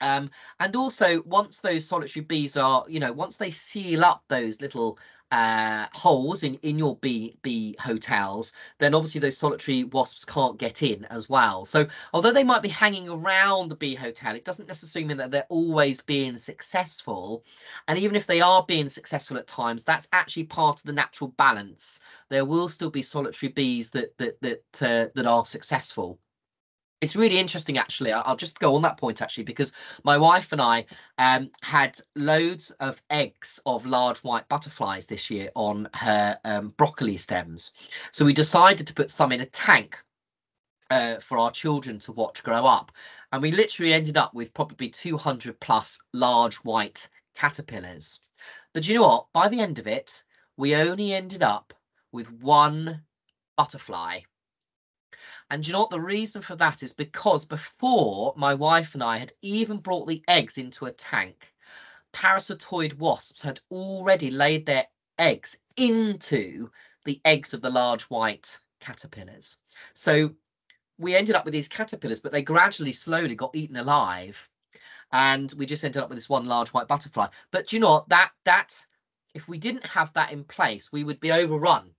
Um, and also, once those solitary bees are, you know, once they seal up those little uh, holes in, in your bee, bee hotels, then obviously those solitary wasps can't get in as well. So although they might be hanging around the bee hotel, it doesn't necessarily mean that they're always being successful. And even if they are being successful at times, that's actually part of the natural balance. There will still be solitary bees that that that uh, that are successful it's really interesting actually. I'll just go on that point actually because my wife and i um, had loads of eggs of large white butterflies this year on her um, broccoli stems. So we decided to put some in a tank uh, for our children to watch grow up. And we literally ended up with probably 200 plus large white caterpillars. But you know what? By the end of it we only ended up with one butterfly and you know what? The reason for that is because before my wife and I had even brought the eggs into a tank, parasitoid wasps had already laid their eggs into the eggs of the large white caterpillars. So we ended up with these caterpillars, but they gradually, slowly got eaten alive. And we just ended up with this one large white butterfly. But you know what? That that if we didn't have that in place, we would be overrun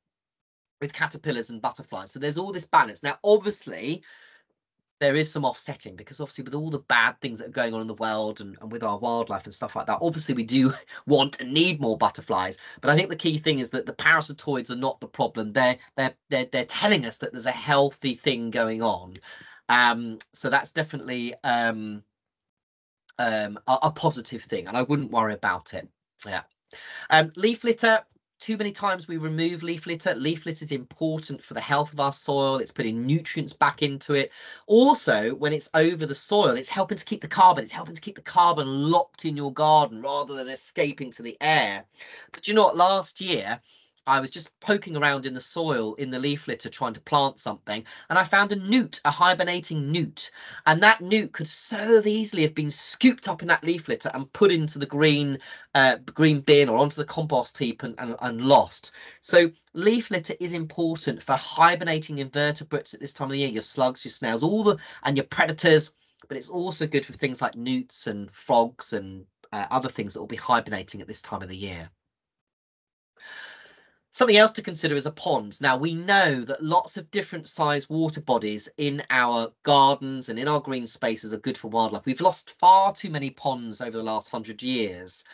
with caterpillars and butterflies. So there's all this balance. Now, obviously, there is some offsetting because obviously with all the bad things that are going on in the world and, and with our wildlife and stuff like that, obviously we do <laughs> want and need more butterflies. But I think the key thing is that the parasitoids are not the problem. They're they're they're they're telling us that there's a healthy thing going on. Um, so that's definitely um, um, a, a positive thing, and I wouldn't worry about it. Yeah. Um, leaf litter, too many times we remove leaf litter. Leaf litter is important for the health of our soil. It's putting nutrients back into it. Also, when it's over the soil, it's helping to keep the carbon. It's helping to keep the carbon locked in your garden rather than escaping to the air. But you know what? Last year, I was just poking around in the soil in the leaf litter trying to plant something, and I found a newt, a hibernating newt. And that newt could so easily have been scooped up in that leaf litter and put into the green uh, green bin or onto the compost heap and, and, and lost. So leaf litter is important for hibernating invertebrates at this time of the year, your slugs, your snails, all the and your predators, but it's also good for things like newts and frogs and uh, other things that will be hibernating at this time of the year. Something else to consider is a pond. Now, we know that lots of different size water bodies in our gardens and in our green spaces are good for wildlife. We've lost far too many ponds over the last hundred years.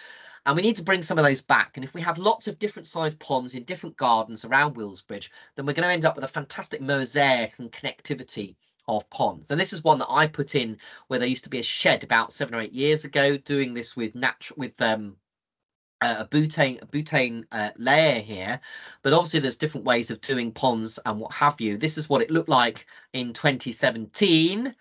And we need to bring some of those back. And if we have lots of different sized ponds in different gardens around Willsbridge, then we're going to end up with a fantastic mosaic and connectivity of ponds. And this is one that I put in where there used to be a shed about seven or eight years ago, doing this with natural with um a butane a butane uh, layer here but obviously there's different ways of doing ponds and what have you. This is what it looked like in 2017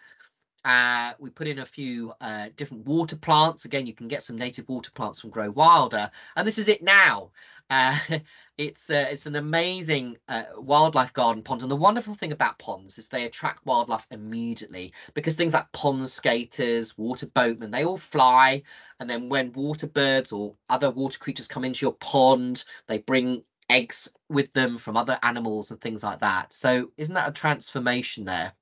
uh, we put in a few uh, different water plants. Again you can get some native water plants from grow wilder. And this is it now uh, <laughs> it's uh, it's an amazing uh, wildlife garden pond, and the wonderful thing about ponds is they attract wildlife immediately because things like pond skaters, water boatmen, they all fly, and then when water birds or other water creatures come into your pond, they bring eggs with them from other animals and things like that. So isn't that a transformation there?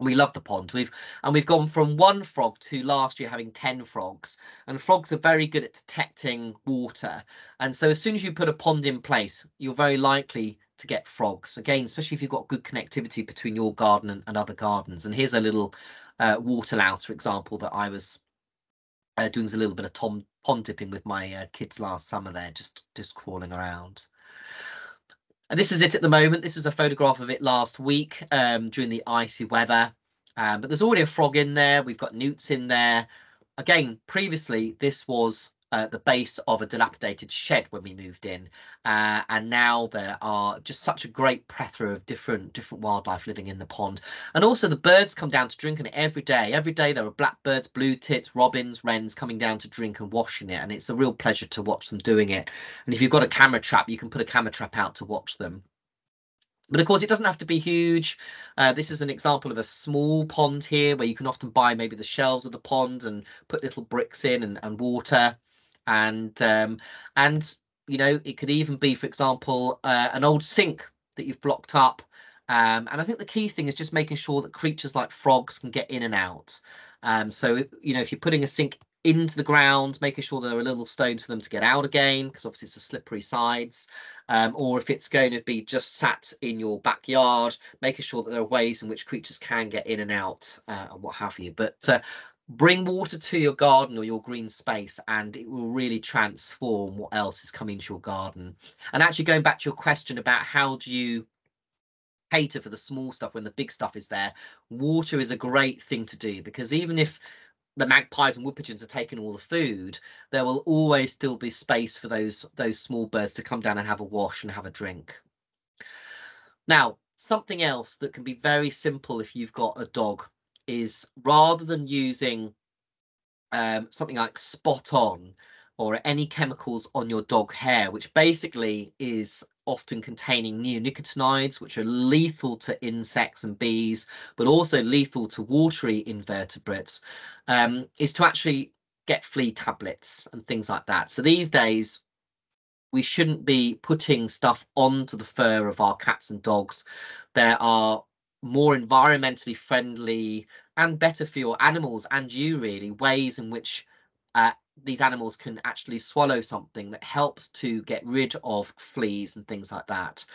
We love the pond. We've and we've gone from one frog to last year having 10 frogs. And frogs are very good at detecting water. And so as soon as you put a pond in place you're very likely to get frogs. Again especially if you've got good connectivity between your garden and, and other gardens. And here's a little uh, water louse for example that i was uh, doing a little bit of tom pond dipping with my uh, kids last summer there just just crawling around and this is it at the moment. This is a photograph of it last week um, during the icy weather. Um, but there's already a frog in there. We've got newts in there. Again, previously this was uh, the base of a dilapidated shed when we moved in, uh, and now there are just such a great plethora of different different wildlife living in the pond. And also the birds come down to drink in it every day. Every day there are blackbirds, blue tits, robins, wrens coming down to drink and wash in it, and it's a real pleasure to watch them doing it. And if you've got a camera trap, you can put a camera trap out to watch them. But of course, it doesn't have to be huge. Uh, this is an example of a small pond here where you can often buy maybe the shelves of the pond and put little bricks in and, and water and um, and you know it could even be for example uh, an old sink that you've blocked up um, and I think the key thing is just making sure that creatures like frogs can get in and out um, so you know if you're putting a sink into the ground, making sure there are little stones for them to get out again, because obviously it's a slippery sides. Um, or if it's going to be just sat in your backyard, making sure that there are ways in which creatures can get in and out uh, and what have you. But uh, bring water to your garden or your green space and it will really transform what else is coming to your garden. And actually going back to your question about how do you cater for the small stuff when the big stuff is there, water is a great thing to do because even if the magpies and wood pigeons are taking all the food, there will always still be space for those those small birds to come down and have a wash and have a drink. Now, something else that can be very simple if you've got a dog is rather than using um, something like spot on or any chemicals on your dog hair, which basically is often containing neonicotinoids, which are lethal to insects and bees, but also lethal to watery invertebrates, um, is to actually get flea tablets and things like that. So these days, we shouldn't be putting stuff onto the fur of our cats and dogs. There are more environmentally friendly and better for your animals and you really ways in which uh, these animals can actually swallow something that helps to get rid of fleas and things like that.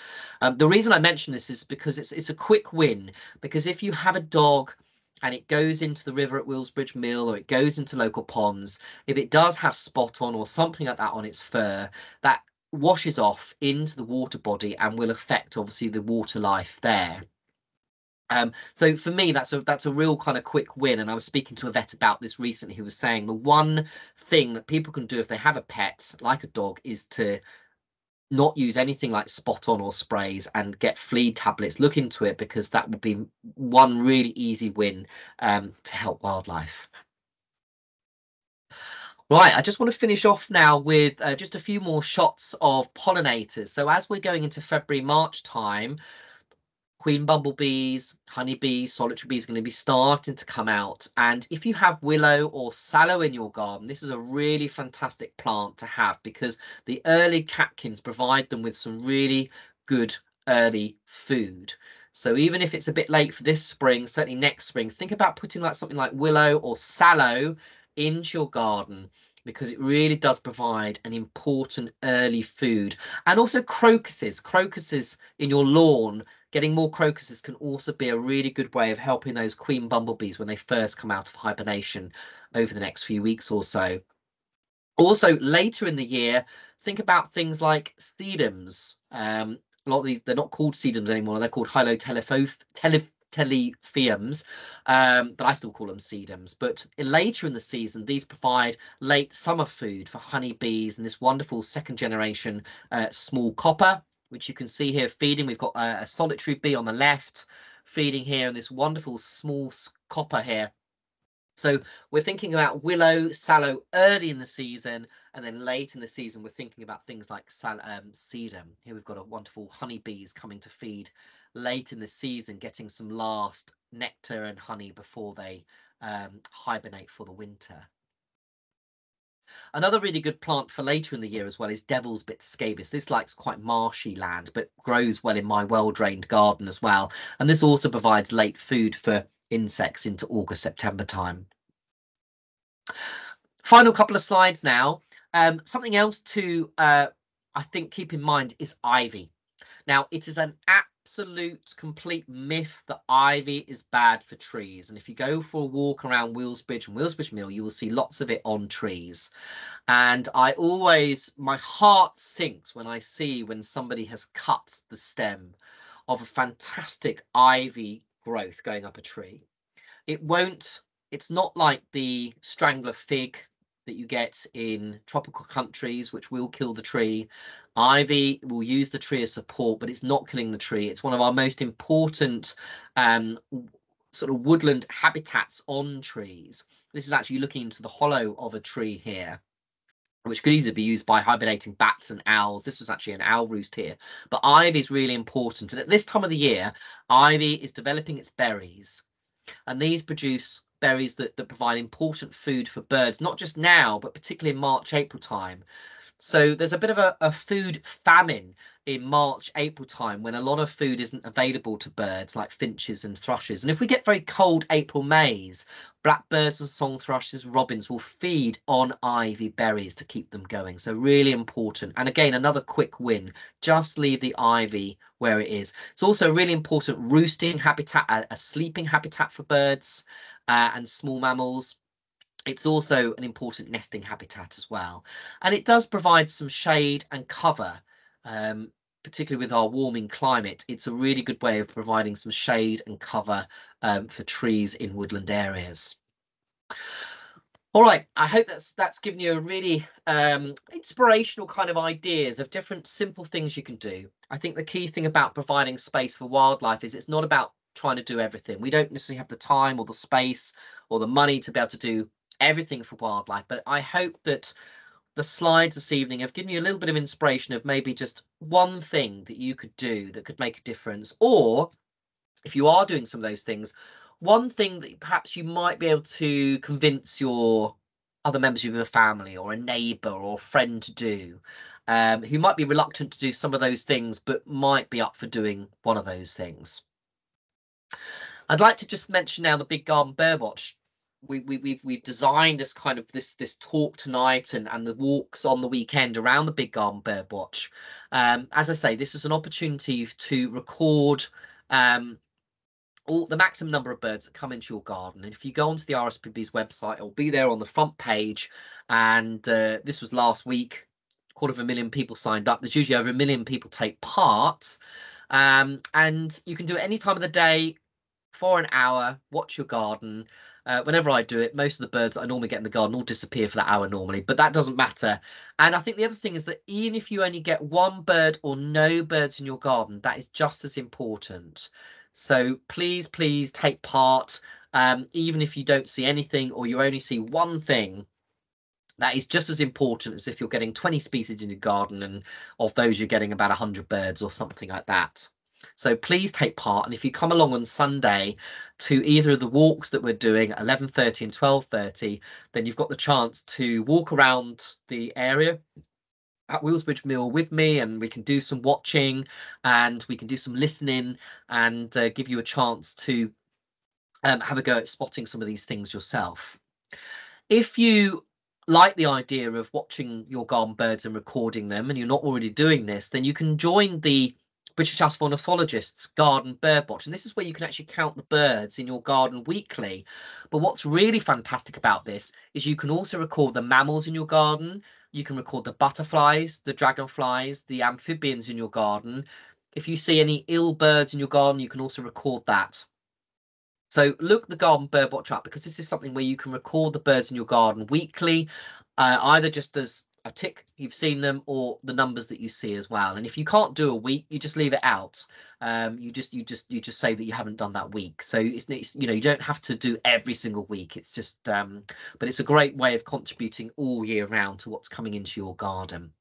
Um, the reason I mention this is because it's it's a quick win because if you have a dog and it goes into the river at Willsbridge Mill or it goes into local ponds, if it does have spot on or something like that on its fur, that washes off into the water body and will affect obviously the water life there. Um, so for me, that's a that's a real kind of quick win. And I was speaking to a vet about this recently, who was saying the one thing that people can do if they have a pet, like a dog, is to not use anything like spot on or sprays and get flea tablets. Look into it because that would be one really easy win um, to help wildlife. Right, I just want to finish off now with uh, just a few more shots of pollinators. So as we're going into February, March time, queen bumblebees, honeybees, solitary bees are going to be starting to come out. And if you have willow or sallow in your garden, this is a really fantastic plant to have because the early catkins provide them with some really good early food. So even if it's a bit late for this spring, certainly next spring, think about putting like something like willow or sallow into your garden because it really does provide an important early food and also crocuses crocuses in your lawn getting more crocuses can also be a really good way of helping those queen bumblebees when they first come out of hibernation over the next few weeks or so. Also, later in the year, think about things like sedums. Um, a lot of these, they're not called sedums anymore. They're called hylotelephiums, um, but I still call them sedums. But later in the season, these provide late summer food for honeybees and this wonderful second generation uh, small copper which you can see here feeding. We've got a, a solitary bee on the left feeding here and this wonderful small copper here. So we're thinking about willow, sallow early in the season, and then late in the season, we're thinking about things like sal um, sedum. Here we've got a wonderful honeybees coming to feed late in the season, getting some last nectar and honey before they um, hibernate for the winter. Another really good plant for later in the year as well is Devil's Bit Scabious. This likes quite marshy land, but grows well in my well-drained garden as well. And this also provides late food for insects into August, September time. Final couple of slides now. Um, something else to, uh, I think, keep in mind is ivy. Now, it is an absolute complete myth that ivy is bad for trees. And if you go for a walk around Willsbridge and Willsbridge Mill, you will see lots of it on trees. And I always, my heart sinks when I see when somebody has cut the stem of a fantastic ivy growth going up a tree. It won't, it's not like the strangler fig that you get in tropical countries, which will kill the tree. Ivy will use the tree as support, but it's not killing the tree. It's one of our most important um, sort of woodland habitats on trees. This is actually looking into the hollow of a tree here which could easily be used by hibernating bats and owls. This was actually an owl roost here. But ivy is really important. And at this time of the year, ivy is developing its berries. And these produce berries that, that provide important food for birds, not just now, but particularly in March, April time. So there's a bit of a, a food famine in March, April time when a lot of food isn't available to birds like finches and thrushes. And if we get very cold April, Mays, blackbirds and song thrushes, robins will feed on ivy berries to keep them going. So really important. And again, another quick win, just leave the ivy where it is. It's also really important roosting habitat, a, a sleeping habitat for birds uh, and small mammals it's also an important nesting habitat as well. And it does provide some shade and cover um, particularly with our warming climate, it's a really good way of providing some shade and cover um, for trees in woodland areas. All right, I hope that's that's given you a really um, inspirational kind of ideas of different simple things you can do. I think the key thing about providing space for wildlife is it's not about trying to do everything. We don't necessarily have the time or the space or the money to be able to do everything for wildlife, but I hope that the slides this evening have given you a little bit of inspiration of maybe just one thing that you could do that could make a difference. Or if you are doing some of those things, one thing that perhaps you might be able to convince your other members of your family or a neighbor or friend to do um, who might be reluctant to do some of those things but might be up for doing one of those things. I'd like to just mention now the Big Garden Birdwatch we, we we've we've designed this kind of this this talk tonight and and the walks on the weekend around the big garden bird watch. Um as i say this is an opportunity to record um all the maximum number of birds that come into your garden. And if you go onto the rspb's website it'll be there on the front page. And uh, this was last week. Quarter of a million people signed up. There's usually over a million people take part. Um and you can do it any time of the day for an hour watch your garden uh, whenever I do it, most of the birds I normally get in the garden all disappear for that hour normally, but that doesn't matter. And I think the other thing is that even if you only get one bird or no birds in your garden, that is just as important. So please, please take part, um, even if you don't see anything or you only see one thing. That is just as important as if you're getting 20 species in your garden and of those you're getting about 100 birds or something like that. So please take part. And if you come along on Sunday to either of the walks that we're doing, at 11.30 and 12.30, then you've got the chance to walk around the area at Willsbridge Mill with me and we can do some watching and we can do some listening and uh, give you a chance to um, have a go at spotting some of these things yourself. If you like the idea of watching your garden birds and recording them and you're not already doing this, then you can join the British of Ornithologists Garden Bird Watch. And this is where you can actually count the birds in your garden weekly. But what's really fantastic about this is you can also record the mammals in your garden. You can record the butterflies, the dragonflies, the amphibians in your garden. If you see any ill birds in your garden, you can also record that. So look the Garden Bird Watch up because this is something where you can record the birds in your garden weekly, uh, either just as a tick you've seen them or the numbers that you see as well and if you can't do a week you just leave it out um, you just you just you just say that you haven't done that week so it's, it's you know you don't have to do every single week it's just um, but it's a great way of contributing all year round to what's coming into your garden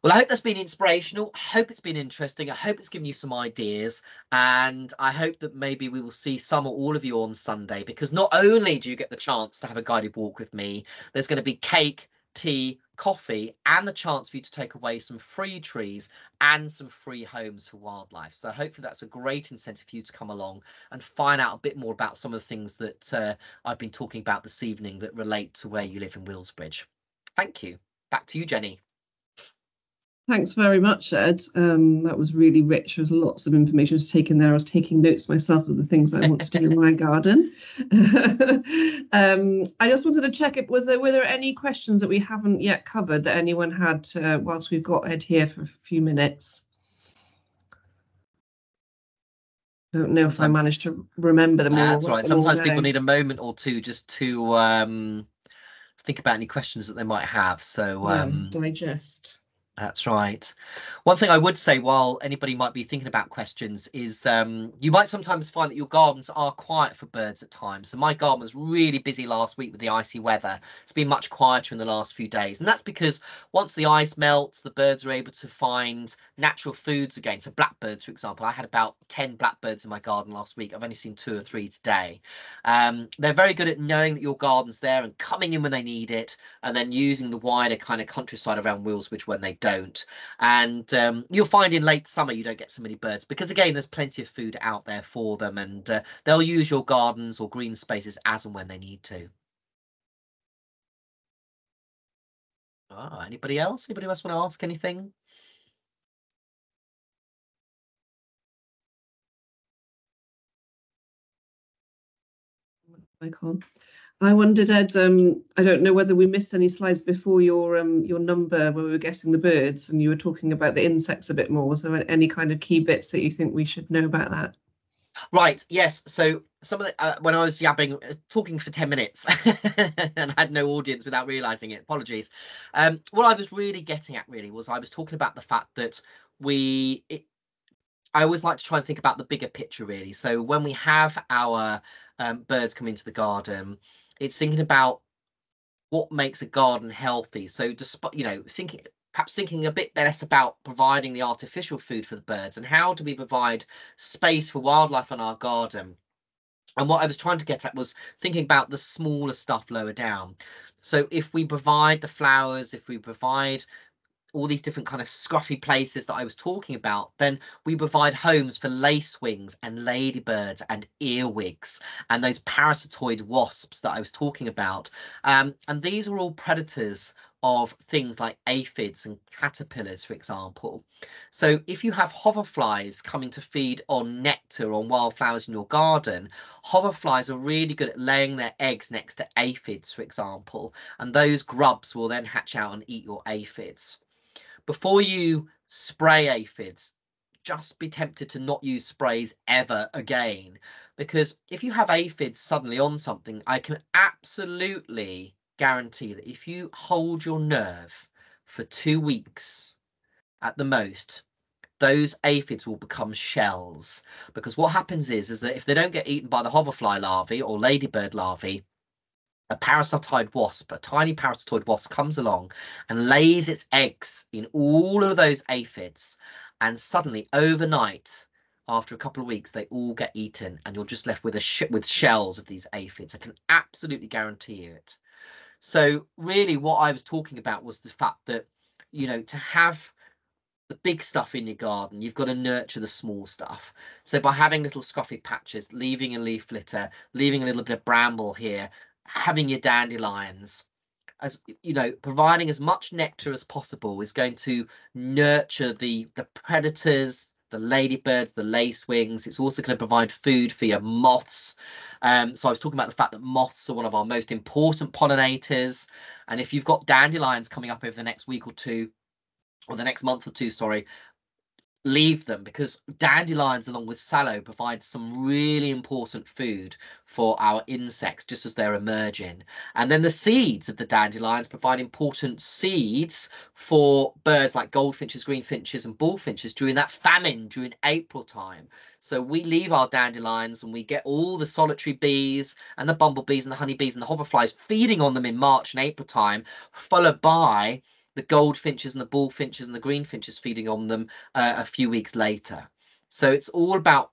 well, I hope that's been inspirational. I hope it's been interesting. I hope it's given you some ideas. And I hope that maybe we will see some or all of you on Sunday because not only do you get the chance to have a guided walk with me, there's going to be cake, tea, coffee, and the chance for you to take away some free trees and some free homes for wildlife. So hopefully that's a great incentive for you to come along and find out a bit more about some of the things that uh, I've been talking about this evening that relate to where you live in Willsbridge. Thank you. Back to you, Jenny. Thanks very much, Ed. Um, that was really rich. There was lots of information to take in there. I was taking notes myself of the things I want to do in my <laughs> garden. <laughs> um, I just wanted to check if was there were there any questions that we haven't yet covered that anyone had uh, whilst we've got Ed here for a few minutes. I don't know Sometimes, if I managed to remember them all. That's right. Sometimes people need a moment or two just to um, think about any questions that they might have. So um, yeah, digest. That's right. One thing I would say while anybody might be thinking about questions is um, you might sometimes find that your gardens are quiet for birds at times. So my garden was really busy last week with the icy weather. It's been much quieter in the last few days. And that's because once the ice melts, the birds are able to find natural foods again. So blackbirds, for example, I had about 10 blackbirds in my garden last week. I've only seen two or three today. Um, they're very good at knowing that your garden's there and coming in when they need it and then using the wider kind of countryside around Willsbridge when they don't don't. And um, you'll find in late summer you don't get so many birds because again, there's plenty of food out there for them, and uh, they'll use your gardens or green spaces as and when they need to. Ah, anybody else? Anybody else want to ask anything? Icon. I wondered, Ed. Um, I don't know whether we missed any slides before your um, your number where we were guessing the birds, and you were talking about the insects a bit more. Was there any kind of key bits that you think we should know about that? Right. Yes. So some of the uh, when I was yabbing, uh, talking for ten minutes, <laughs> and had no audience without realizing it. Apologies. Um, what I was really getting at really was I was talking about the fact that we. It, I always like to try and think about the bigger picture really. So when we have our um, birds come into the garden, it's thinking about what makes a garden healthy. So despite you know thinking perhaps thinking a bit less about providing the artificial food for the birds and how do we provide space for wildlife in our garden. And what I was trying to get at was thinking about the smaller stuff lower down. So if we provide the flowers, if we provide all these different kind of scruffy places that I was talking about, then we provide homes for lacewings and ladybirds and earwigs and those parasitoid wasps that I was talking about. Um, and these are all predators of things like aphids and caterpillars, for example. So if you have hoverflies coming to feed on nectar on wildflowers in your garden, hoverflies are really good at laying their eggs next to aphids, for example, and those grubs will then hatch out and eat your aphids before you spray aphids, just be tempted to not use sprays ever again. Because if you have aphids suddenly on something, I can absolutely guarantee that if you hold your nerve for two weeks at the most, those aphids will become shells. Because what happens is, is that if they don't get eaten by the hoverfly larvae or ladybird larvae, a parasitoid wasp, a tiny parasitoid wasp comes along and lays its eggs in all of those aphids. And suddenly, overnight, after a couple of weeks, they all get eaten, and you're just left with a sh with shells of these aphids. I can absolutely guarantee you it. So, really, what I was talking about was the fact that, you know, to have the big stuff in your garden, you've got to nurture the small stuff. So by having little scruffy patches, leaving a leaf litter, leaving a little bit of bramble here, having your dandelions as you know providing as much nectar as possible is going to nurture the the predators the ladybirds the lacewings it's also going to provide food for your moths. Um, so i was talking about the fact that moths are one of our most important pollinators. And if you've got dandelions coming up over the next week or two or the next month or two sorry leave them because dandelions along with sallow provide some really important food for our insects just as they're emerging. And then the seeds of the dandelions provide important seeds for birds like goldfinches greenfinches and bullfinches during that famine during april time. So we leave our dandelions and we get all the solitary bees and the bumblebees and the honeybees and the hoverflies feeding on them in march and april time followed by the goldfinches and the bullfinches and the greenfinches feeding on them uh, a few weeks later. So it's all about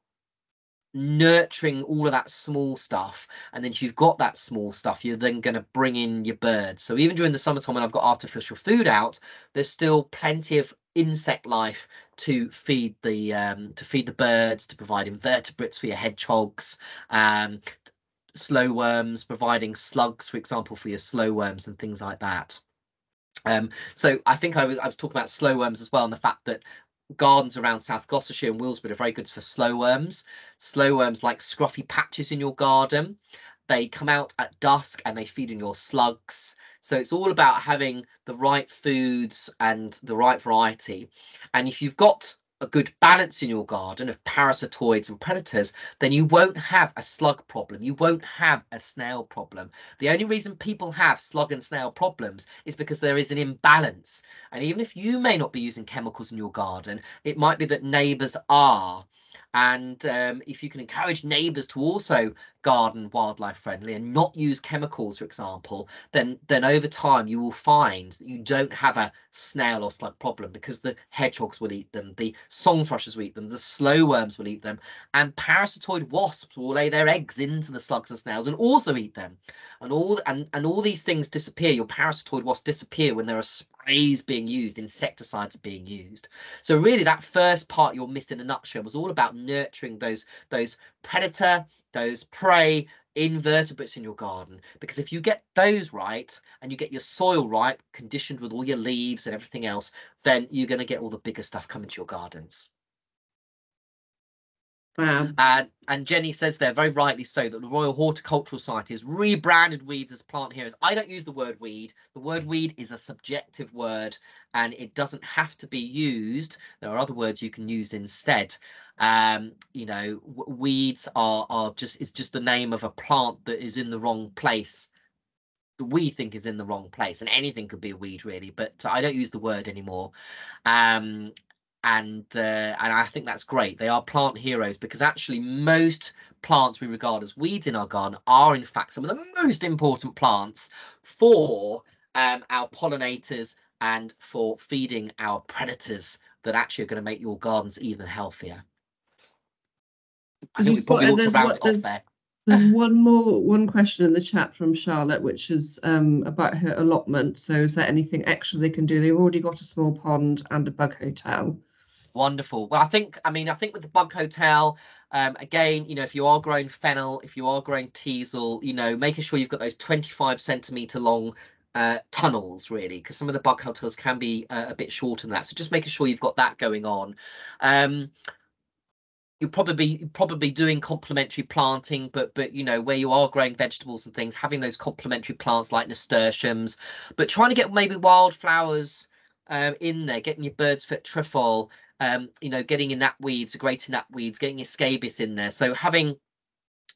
nurturing all of that small stuff. And then if you've got that small stuff you're then going to bring in your birds. So even during the summertime when i've got artificial food out there's still plenty of insect life to feed the um, to feed the birds to provide invertebrates for your hedgehogs um, slow worms providing slugs for example for your slow worms and things like that um, so I think I was I was talking about slow worms as well, and the fact that gardens around South Gloucestershire and Willsbridge are very good for slow worms. Slow worms like scruffy patches in your garden. They come out at dusk and they feed on your slugs. So it's all about having the right foods and the right variety. And if you've got a good balance in your garden of parasitoids and predators, then you won't have a slug problem. You won't have a snail problem. The only reason people have slug and snail problems is because there is an imbalance. And even if you may not be using chemicals in your garden, it might be that neighbours are and um, if you can encourage neighbours to also garden wildlife friendly and not use chemicals, for example, then then over time you will find you don't have a snail or slug problem because the hedgehogs will eat them, the song thrushes will eat them, the slow worms will eat them, and parasitoid wasps will lay their eggs into the slugs and snails and also eat them. And all and, and all these things disappear. Your parasitoid wasps disappear when there are sprays being used, insecticides are being used. So really that first part you're missed in a nutshell was all about nurturing those those predator, those prey invertebrates in your garden. Because if you get those right and you get your soil right conditioned with all your leaves and everything else then you're going to get all the bigger stuff coming to your gardens Wow. and and Jenny says there very rightly so that the Royal Horticultural Society has rebranded weeds as plant heroes. I don't use the word weed. The word weed is a subjective word and it doesn't have to be used. There are other words you can use instead. Um, you know, weeds are are just is just the name of a plant that is in the wrong place. We think is in the wrong place, and anything could be a weed really, but I don't use the word anymore. Um, and uh, and I think that's great. They are plant heroes because actually most plants we regard as weeds in our garden are in fact some of the most important plants for um, our pollinators and for feeding our predators that actually are going to make your gardens even healthier. I think we probably ought to there's round what- it off there. There's <laughs> one more one question in the chat from Charlotte, which is um, about her allotment. So, is there anything extra they can do? They've already got a small pond and a bug hotel. Wonderful. Well, I think, I mean, I think with the bug hotel, um, again, you know, if you are growing fennel, if you are growing teasel, you know, making sure you've got those 25 centimeter long uh, tunnels, really, because some of the bug hotels can be uh, a bit shorter than that. So just making sure you've got that going on. Um, you're probably probably doing complementary planting, but but you know where you are growing vegetables and things, having those complementary plants like nasturtiums, but trying to get maybe wildflowers um, in there, getting your bird's foot trefoil, um, you know, getting in your knapweeds, greater knapweeds, getting your in there. So having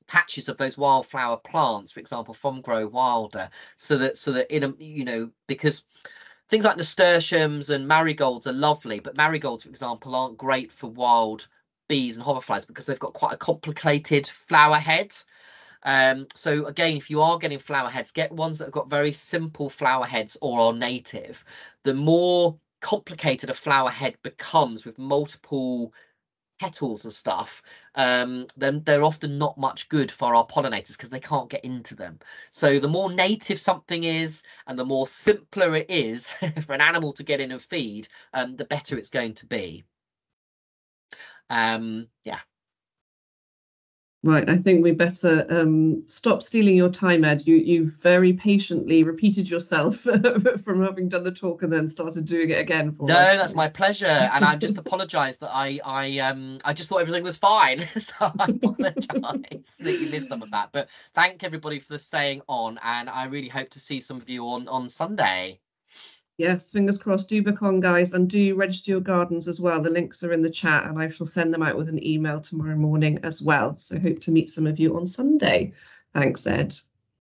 patches of those wildflower plants, for example, from Grow Wilder, so that so that in a you know because things like nasturtiums and marigolds are lovely, but marigolds, for example, aren't great for wild bees and hoverflies because they've got quite a complicated flower head. Um, so again, if you are getting flower heads, get ones that have got very simple flower heads or are native. The more complicated a flower head becomes with multiple petals and stuff, um, then they're often not much good for our pollinators because they can't get into them. So the more native something is, and the more simpler it is <laughs> for an animal to get in and feed, um, the better it's going to be. Um, yeah. Right, I think we better um, stop stealing your time, Ed. You you've very patiently repeated yourself <laughs> from having done the talk and then started doing it again for No, us. that's my pleasure, and I'm just apologise that I I um I just thought everything was fine, <laughs> so I apologise that you missed some of that. But thank everybody for staying on, and I really hope to see some of you on on Sunday. Yes, fingers crossed. Do book on, guys, and do register your gardens as well. The links are in the chat, and I shall send them out with an email tomorrow morning as well. So hope to meet some of you on Sunday. Thanks, Ed.